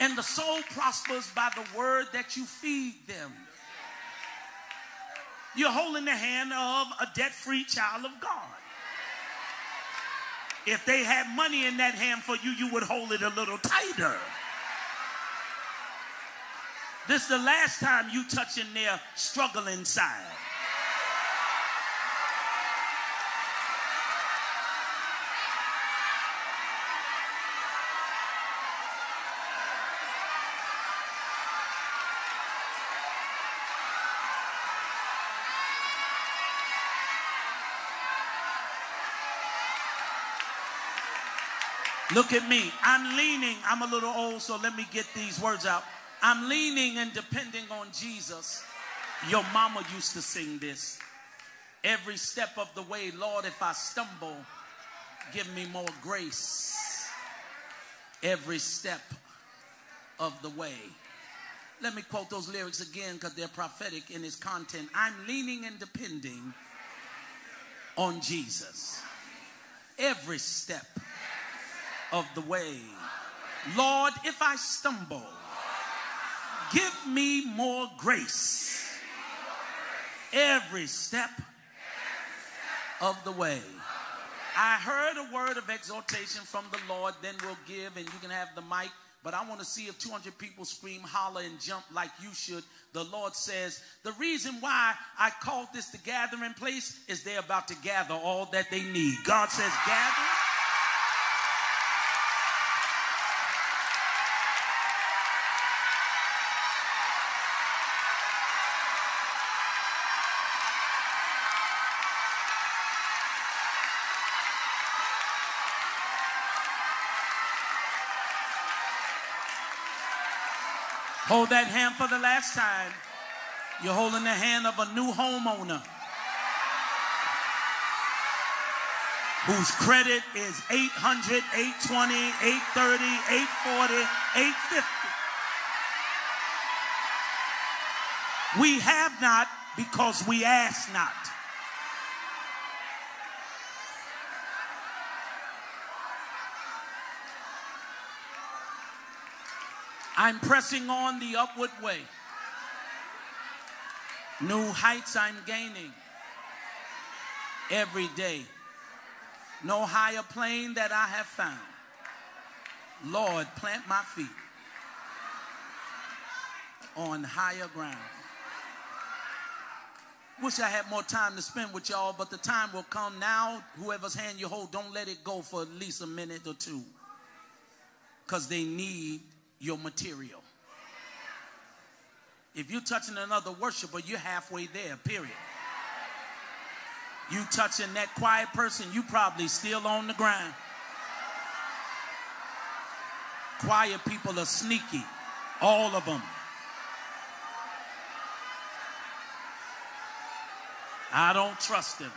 And the soul prospers by the word that you feed them. You're holding the hand of a debt free child of God. If they had money in that hand for you, you would hold it a little tighter. This is the last time you touching their struggling side. Look at me. I'm leaning. I'm a little old, so let me get these words out. I'm leaning and depending on Jesus. Your mama used to sing this. Every step of the way, Lord, if I stumble, give me more grace. Every step of the way. Let me quote those lyrics again because they're prophetic in its content. I'm leaning and depending on Jesus. Every step of the way. Lord, if I stumble, give me more grace every step of the way. I heard a word of exhortation from the Lord, then we'll give, and you can have the mic. But I want to see if 200 people scream, holler, and jump like you should. The Lord says, The reason why I called this the gathering place is they're about to gather all that they need. God says, Gather. Hold that hand for the last time. You're holding the hand of a new homeowner whose credit is 800, 820, 830, 840, 850. We have not because we ask not. I'm pressing on the upward way. New heights I'm gaining every day. No higher plane that I have found. Lord, plant my feet on higher ground. Wish I had more time to spend with y'all, but the time will come now. Whoever's hand you hold, don't let it go for at least a minute or two. Because they need your material. If you're touching another worshiper, you're halfway there, period. You touching that quiet person, you probably still on the ground. Quiet people are sneaky, all of them. I don't trust them.